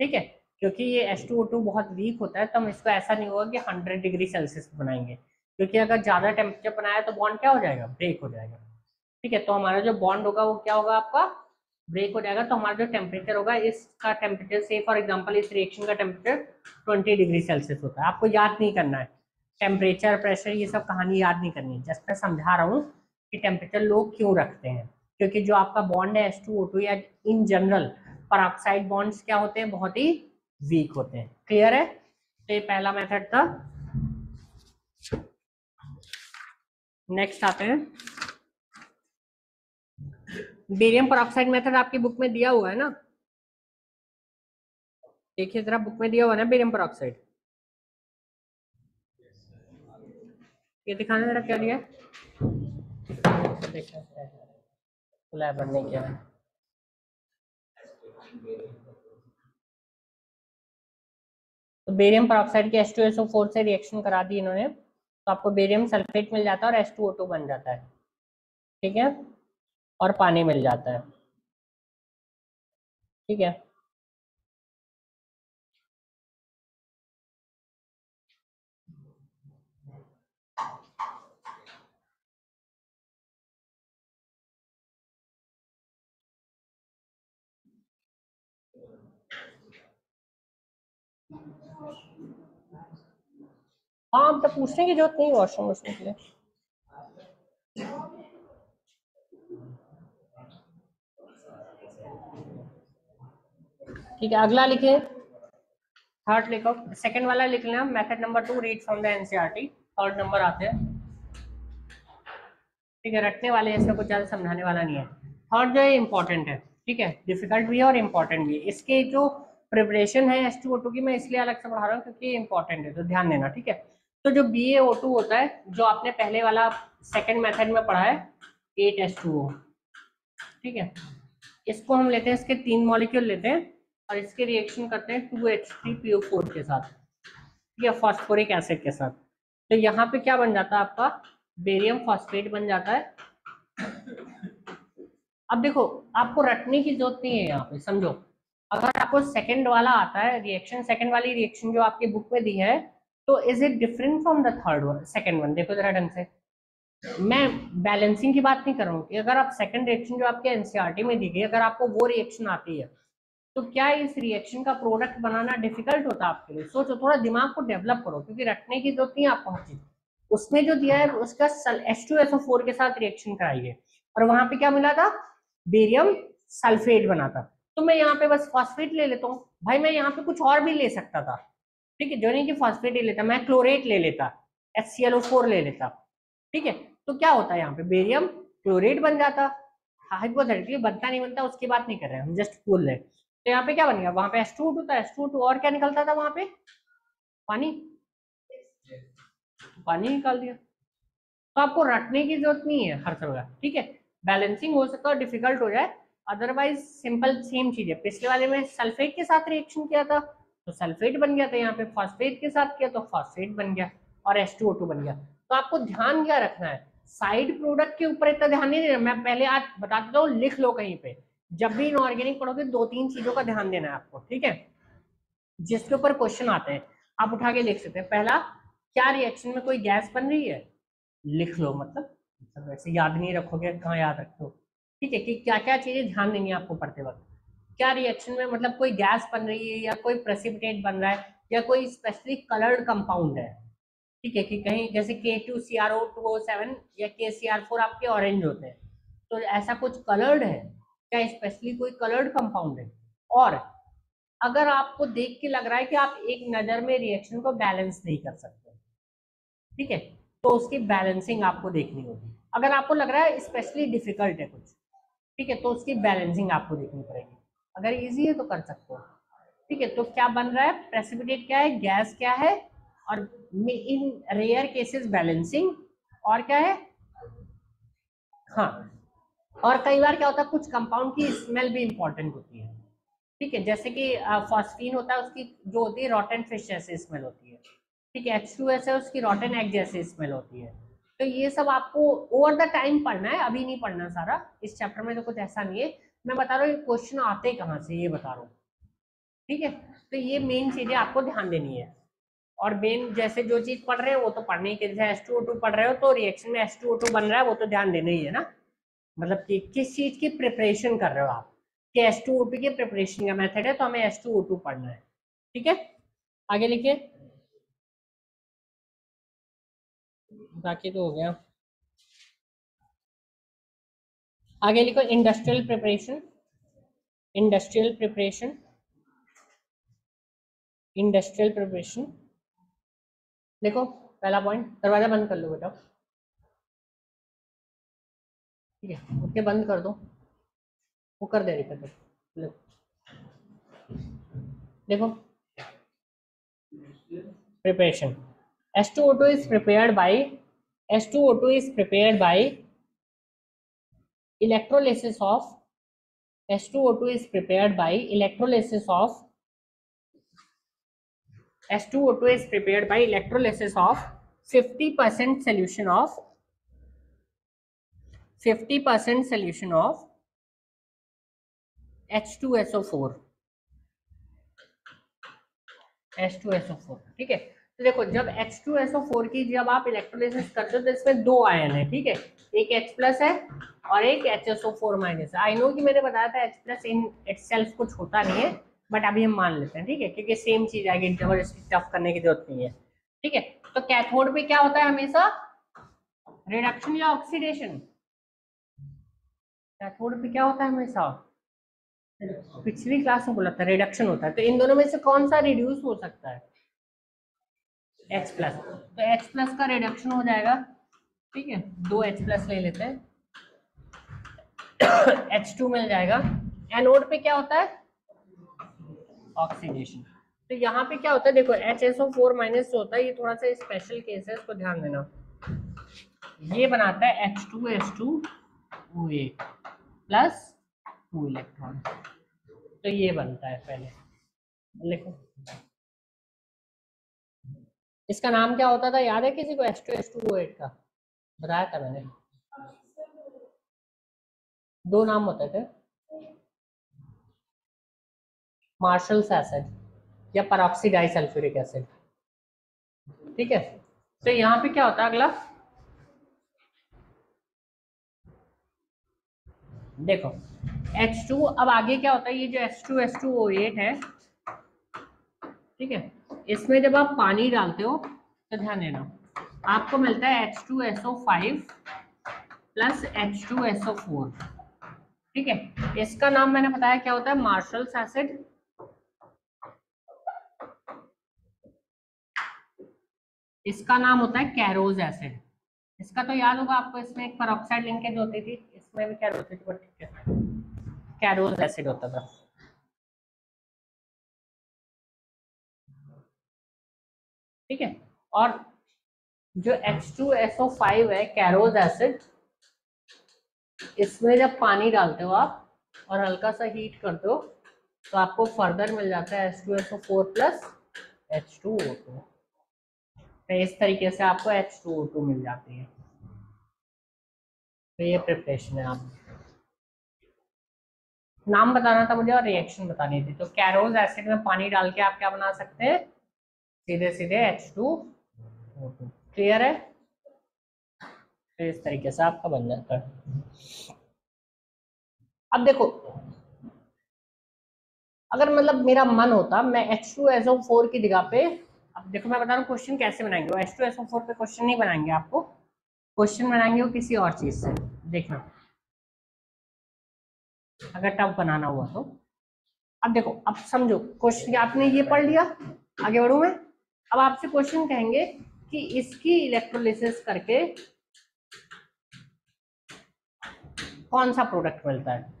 ठीक है? क्योंकि ये H2O2 बहुत वीक होता है तो हम इसको ऐसा नहीं होगा कि 100 डिग्री सेल्सियस बनाएँगे। क्योंकि अगर ज़्यादा टेम्परेचर बनाया तो बॉन्ड क्या हो जाएगा? ब्रेक हो जाएगा। ठीक है? तो हमारा जो बॉन्ड होगा, वो क्या होगा आपका? ब्रेक हो जाएगा तो हमारा जो टेम्परेचर होगा, इसका टेम्परेचर से फॉर एग्जांपल इस रिएक्शन का टेम्परेचर 20 डिग्री सेल्सियस होता है। आपको याद नहीं करना है। टेम्परेचर प्रेशर ये सब कहानी याद नहीं करनी है। जस्ट मैं समझा रहा हूँ कि टेम्परेचर लोग क्यों रखते हैं। क्योंकि जो आपका बॉन्ड है H2O2 या इन जनरल पर बॉन्ड्स क्या होते हैं? बहुत ही वीक होते हैं। क्लियर है? तो ये पहला मेथड था। नेक्स्ट आते हैं। बेरियम परऑक्साइड मेथड आपकी बुक में दिया हुआ है ना? देखिए जरा बुक में दिया हुआ है ना बेरियम परऑक्साइड? ये दिखाना जरा क्या दिया किया है। तो बेरियम परऑक्साइड के H2SO4 से रिएक्शन करा दी इन्होंने तो आपको बेरियम सल्फेट मिल जाता है और H2O2 बन जाता है। ठीक है? और पानी मिल जाता है। ठीक है? हाँ अब तो पूछने की ज़रूरत नहीं वॉशरूम उसने के लिए। ठीक है, अगला लिखे। थर्ड लिखो। सेकंड वाला लिख लेना। Method number two read from the NCERT third number आते हैं। ठीक है, रटने वाले इसमें कुछ ज़्यादा समझाने वाला नहीं है। थर्ड जो है इंपॉर्टेंट है। ठीक है डिफ़िकल्ट भी है और इम्पोर्टेंट भी है। इसके जो प्रिपरेशन है एस टू की, मैं इसलिए अलग से पढ़ा रहा हूँ क्योंकि इंपॉर्टेंट है तो ध्यान देना, ठीक है? तो जो बी ए टू होता है, जो आपने पहले वाला सेकेंड मेथड में पढ़ा है एट एस टू ओ ठीक है? इसको हम लेते हैं, इसके तीन मॉलिक्यूल लेते हैं। और इसके रिएक्शन करते हैं two H three P O four के साथ या फॉस्फोरिक एसिड के साथ। तो यहाँ पे क्या बन जाता है आपका? बेरियम फॉस्फेट बन जाता है। अब देखो, आपको रटने की ज़रूरत नहीं है यहाँ पे, समझो। अगर आपको सेकंड वाला आता है रिएक्शन सेकंड वाली रिएक्शन जो आपके बुक में दी है तो is it different from the third one second one देखो जरा ढंग से। मैं बैलेंसिंग की बात नहीं कर रहा हूँ कि अगर आप सेकंड रिएक्शन जो आपके एनसीईआरटी में दी गई, अगर आपको वो रिएक्शन आती है तो क्या इस रिएक्शन का प्रोडक्ट बनाना डिफ़िकल्ट होता है आपके लिए? सोचो, थोड़ा दिमाग को डेवलप करो, क्योंकि रखने की ज़रूरत नहीं आपको हर चीज़ उसमें जो दिया है, उसका एच टू एस फोर के साथ रिएक्शन कराइए और वहाँ पे क्या मिला था? बेरियम सल्फेट बना था। तो मैं यहाँ पे बस फॉस्फेट ले लेता हूँ। भाई, मैं यहाँ पे कुछ और भी ले सकता था। ठीक है, जो नहीं कि फॉस्फेट ले लेता, मैं क्लोरेट ले लेता H C L O four ले लेता। ठीक है तो क्या होता है यहाँ पे? बेरियम क्लोरेट बन जाता। हाइपोथेटिकली बनता नहीं बनता, उसकी बात नहीं कर रहे हैं, हम जस्ट बोल रहे तो यहाँ पे क्या बन गया? वहाँ पे एस टू था एस टू और क्या निकलता था वहाँ पे? पानी। पानी निकाल दिया। तो आपको रटने की ज़रूरत नहीं है हर जगह, ठीक है? बैलेंसिंग हो सकता है डिफ़िकल्ट हो जाए। अदरवाइज़ सिंपल सेम चीज़ है। पिछले वाले में सल्फेट के साथ रिएक्शन किया था तो सल्फेट बन गया था यहाँ पे। फॉस्फेट के साथ किया तो फॉस्फेट बन गया और एस बन गया। तो आपको ध्यान क्या रखना है? साइड प्रोडक्ट के ऊपर इतना ध्यान नहीं देना। मैं पहले आज बता देता हूँ, लिख लो कहीं पे। जब भी इनऑर्गेनिक पढ़ोगे दो तीन चीज़ों का ध्यान देना है आपको, ठीक है? जिसके ऊपर क्वेश्चन आते हैं, आप उठा के लिख सकते हैं। पहला, क्या रिएक्शन में कोई गैस बन रही है? लिख लो मतलब मतलब वैसे याद नहीं रखोगे, कहाँ याद रखो ठीक है, कि क्या क्या चीज़ें ध्यान देनी है आपको पढ़ते वक्त? क्या रिएक्शन में मतलब कोई गैस बन रही है, या कोई प्रेसिपिटेट बन रहा है, या कोई स्पेशली कलर्ड कंपाउंड है? ठीक है, कि कहीं, जैसे K two C R O two O seven या के सी आर फोर आपके ऑरेंज होते हैं। तो ऐसा कुछ कलर्ड है? क्या स्पेशली कोई कलर्ड कंपाउंड है। और अगर आपको देख के लग रहा है कि आप एक नज़र में रिएक्शन को बैलेंस नहीं कर सकते, ठीक है? तो उसकी बैलेंसिंग आपको देखनी होगी। अगर आपको लग रहा है स्पेशली डिफ़िकल्ट है कुछ, ठीक है? तो उसकी बैलेंसिंग आपको देखनी पड़ेगी। अगर इजी है तो कर सकते हो, ठीक है? तो क्या बन रहा है? प्रेसिपिटेट क्या है? गैस क्या है? और इन रेयर केसेस बैलेंसिंग और क्या है? हाँ और कई बार क्या होता है, कुछ कंपाउंड की स्मेल भी इंपॉर्टेंट होती है। ठीक है, जैसे कि फॉस्फीन होता है, उसकी जो होती है रॉटन फ़िश जैसे स्मेल होती है। ठीक है एच टू एस है, उसकी रॉटन एग जैसे स्मेल होती है। तो ये सब आपको ओवर द टाइम पढ़ना है, अभी नहीं पढ़ना सारा। इस चैप्टर में तो कुछ ऐसा नहीं है। मैं बता रहा हूँ क्वेश्चन आते कहाँ से, ये बता रहा हूँ। ठीक है तो ये मेन चीज़ें आपको ध्यान देनी है। और मेन जैसे जो चीज़ पढ़ रहे हैं, वो तो पढ़ने के जैसे एस टू ओ टू पढ़ रहे हो तो रिएक्शन में एस टू ओ टू बन रहा है, वो तो ध्यान देना ही है ना। मतलब कि किस चीज़ की प्रिपरेशन कर रहे हो आप? कि एस टू ओ टू की प्रिपरेशन का मेथड है तो हमें एस टू पढ़ना है। ठीक है? आगे लिखिए। बाकी तो हो गया। आगे लिखो industrial preparation industrial preparation industrial preparation देखो, पहला पॉइंट दरवाज़ा बंद कर लो बेटा। ठीक है ओके बंद कर दो। वो कर दे रही कर देखो। Preparation S two O two is prepare by S two O two is prepared by electrolysis of S two O two is prepare by electrolysis of S two O two is prepare by electrolysis of fifty percent solution of 50% solution of H2SO4 H2SO4 ठीक है? तो देखो, जब H2SO4 की जब आप electrolysis करते हो तो इसमें दो आयन है, ठीक है? एक H प्लस है और एक एच HSO4 माइनस है। आई नो कि मैंने बताया था H प्लस इन इटसेल्फ कुछ होता नहीं है बट अभी हम मान लेते हैं, ठीक है? क्योंकि सेम चीज़ आएगी, ज़बरदस्ती टफ करने की ज़रूरत नहीं है, ठीक है? तो कैथोड पे क्या होता है हमेशा? रिडक्शन या ऑक्सीडेशन कैथोड पे क्या होता है हमेशा पिछली क्लास में बोला था रिडक्शन होता है। तो इन दोनों में से कौन सा रिड्यूस हो सकता है? एच प्लस तो एच प्लस का रिडक्शन हो जाएगा। ठीक है, दो एच प्लस ले लेते हैं। H2 मिल जाएगा। एनोड पे क्या होता है? ऑक्सीडेशन तो यहाँ पे क्या होता है? देखो H S O four minus जो होता है, ये थोड़ा सा स्पेशल केस है, इसको ध्यान देना। ये बनाता है H two S two O A plus two electron. तो ये बनता है पहले। लिखो। इसका नाम क्या होता था? याद है किसी को? H two S two eight का। बताया था मैंने। दो नाम होते थे। मार्शल्स एसिड या परऑक्सी डाइसल्फ्यूरिक एसिड ठीक है? तो यहाँ पे क्या होता है अगला? देखो H2 अब आगे क्या होता है? ये जो H2S2O8 है। ठीक है? इसमें जब आप पानी डालते हो तो ध्यान देना, आपको मिलता है H2SO5 प्लस H2SO4 ठीक है? इसका नाम मैंने बताया, क्या होता है? मार्शल्स एसिड इसका नाम होता है कैरोज एसिड इसका तो याद होगा आपको, इसमें एक परऑक्साइड लिंकेज होती थी। इसमें भी कैरोज होती थी ठीक है। कैरोज एसिड होता था। ठीक है? और जो H2SO5 है कैरोज एसिड इसमें जब पानी डालते हो आप और हल्का सा हीट करते हो तो आपको फर्दर मिल जाता है H2SO4 प्लस H2O2 तो इस तरीके से आपको H2O2 मिल जाती है। तो ये प्रिपरेशन है आप। नाम बताना था मुझे और रिएक्शन बतानी थी। तो कैरोज एसिड में पानी डाल के आप क्या बना सकते हैं? सीधे सीधे H2O2 क्लियर है? तो इस तरीके से आपका बन जाता है। अब देखो, अगर मतलब मेरा मन होता, मैं H two S O four की जगह पे, अब देखो मैं बता रहा हूँ क्वेश्चन कैसे बनाएँगे? H two S O four पे क्वेश्चन नहीं बनाएँगे आपको। क्वेश्चन बनाएँगे वो किसी और चीज़ से। देखना। अगर टफ बनाना हुआ तो। अब देखो, अब समझो क्वेश्चन आपने ये पढ़ लिया, आगे बढ़ू मैं? अब आपसे क्वेश्चन कहेंगे कि इसकी इलेक्ट्रोलिसिस करके कौन सा प्रोडक्ट मिलता है?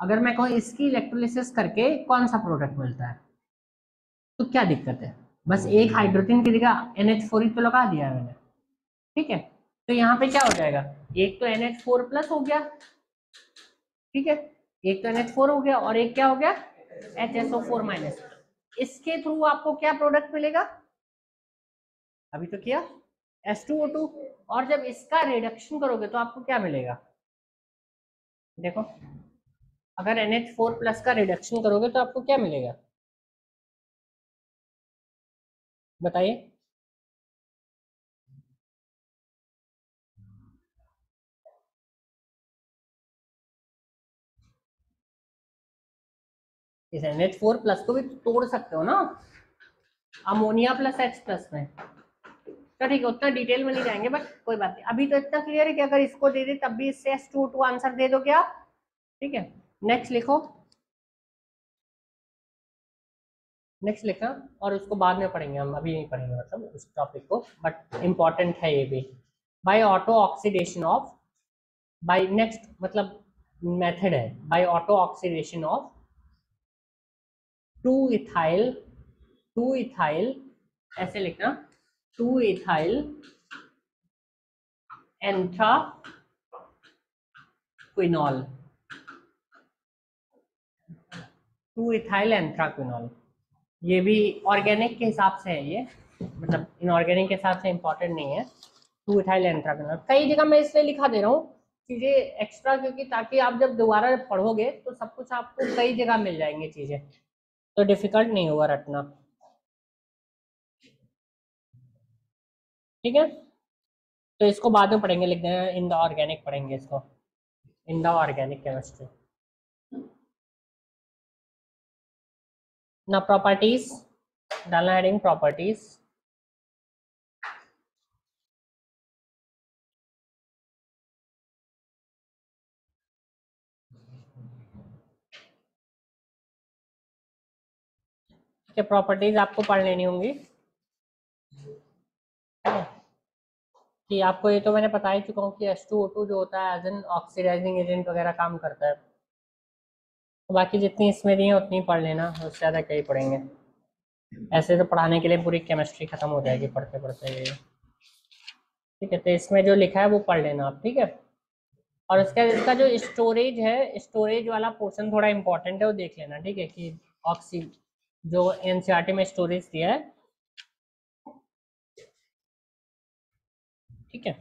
अगर मैं कहूँ इसकी इलेक्ट्रोलिसिस करके कौन सा प्रोडक्ट मिलता है? तो क्या दिक्कत है? बस एक हाइड्रोजन की जगह NH4 ही तो लगा दिया मैंने। ठीक है? तो यहाँ पे क्या हो जाएगा? एक तो एन एच फोर प्लस हो गया। ठीक है? एक तो एन एच फोर हो गया और एक क्या हो गया? H S O four minus इसके थ्रू आपको क्या प्रोडक्ट मिलेगा? अभी तो किया? H2O2 और जब इसका रिडक्शन करोगे तो आपको क्या मिलेगा? देखो, अगर एन एच फोर प्लस का रिडक्शन करोगे तो आपको क्या मिलेगा? बताइए। इस NH4 प्लस को भी तोड़ सकते हो ना? अमोनिया प्लस एच प्लस में। तो ठीक है, उतना डिटेल में नहीं जाएँगे बट कोई बात नहीं। अभी तो इतना क्लियर है कि अगर इसको दे दे, तब भी इससे एस टू टू आंसर दे दो क्या ठीक है? नेक्स्ट लिखो। नेक्स्ट लिखना, और उसको बाद में पढ़ेंगे हम। अभी नहीं पढ़ेंगे मतलब उस टॉपिक को बट इंपॉर्टेंट है ये भी। By auto oxidation of by next मतलब मेथड है। By auto oxidation of two ethyl two ethyl ऐसे लिखना two ethyl anthraquinol. Two ethyl anthraquinol ये भी ऑर्गेनिक के हिसाब से है ये। मतलब इनऑर्गेनिक के हिसाब से इंपॉर्टेंट नहीं है। टू इथाइल एंथ्राक्विनॉल कई जगह मैं इसलिए लिखा दे रहा हूँ चीज़ें एक्स्ट्रा क्योंकि ताकि आप जब दोबारा पढ़ोगे तो सब कुछ आपको कई जगह मिल जाएँगे चीज़ें। तो डिफ़िकल्ट नहीं होगा रटना। ठीक है? तो इसको बाद में पढ़ेंगे लिख देना इन द ऑर्गेनिक पढ़ेंगे इसको। इन द ऑर्गेनिक केमिस्ट्री ना प्रॉपर्टीज़ डालना हेडिंग प्रॉपर्टीज़ के प्रॉपर्टीज़ आपको पढ़ लेनी होंगी। कि आपको ये तो मैंने बता ही चुका हूँ कि H2O2 जो होता है एज एन ऑक्सीडाइजिंग एजेंट वगैरह काम करता है। तो बाकी जितनी इसमें दी है, उतनी पढ़ लेना, उससे ज़्यादा कहीं पढ़ेंगे। ऐसे तो पढ़ाने के लिए पूरी केमिस्ट्री खत्म हो जाएगी, पढ़ते पढ़ते ये। ठीक है तो इसमें जो लिखा है, वो पढ़ लेना आप, ठीक है? और उसके बाद इसका जो स्टोरेज है स्टोरेज वाला पोर्शन थोड़ा इंपॉर्टेंट है, वो देख लेना, ठीक है? कि ऑक्सी जो एन में स्टोरेज दिया है। ठीक है?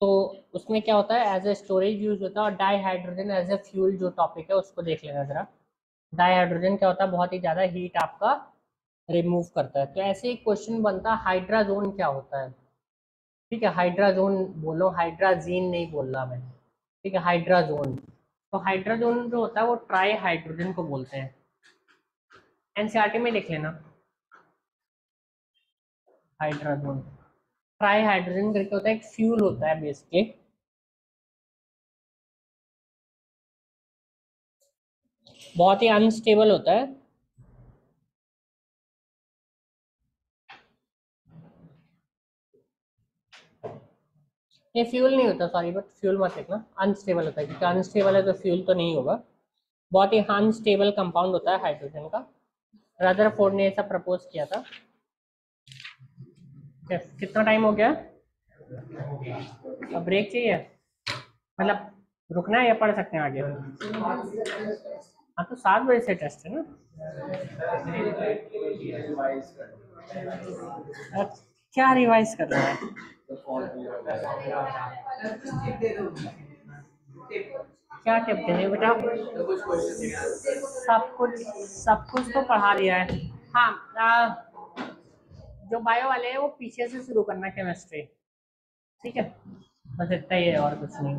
तो उसमें क्या होता है? एज ए स्टोरेज यूज़ होता है और dihydrogen as a fuel जो टॉपिक है, उसको देख लेना जरा। डाई हाइड्रोजन क्या होता है? बहुत ही ज़्यादा हीट आपका रिमूव करता है। तो ऐसे ही क्वेश्चन बनता है हाइड्राजोन क्या होता है? ठीक है हाइड्राजोन बोलो हाइड्राजीन नहीं बोल रहा मैं ठीक है हाइड्राजोन तो हाइड्राजोन जो होता है, वो ट्राई हाइड्रोजन को बोलते हैं। एनसीआरटी में लिख लेना। हाइड्राजोन ट्राई हाइड्रोजन करके होता है एक फ्यूल होता है बेसिकली बहुत ही अनस्टेबल होता है। ये फ्यूल नहीं होता सॉरी बट फ्यूल मत लिखना। अनस्टेबल होता है क्योंकि अनस्टेबल है तो फ्यूल तो नहीं होगा। बहुत ही अनस्टेबल कंपाउंड होता है हाइड्रोजन का। रादर फोर्ड ने ऐसा प्रपोज किया था। क्या- कितना टाइम हो गया? अब ब्रेक चाहिए? मतलब रुकना है या पढ़ सकते हैं आगे? हाँ तो सात बजे से टेस्ट है ना? क्या रिवाइज कर रहा है? क्या टिप देने बेटा? सब कुछ सब कुछ तो पढ़ा दिया है। हाँ आ, जो बायो वाले हैं वो पीछे से शुरू करना केमिस्ट्री ठीक है? बस इतना ही है और कुछ नहीं।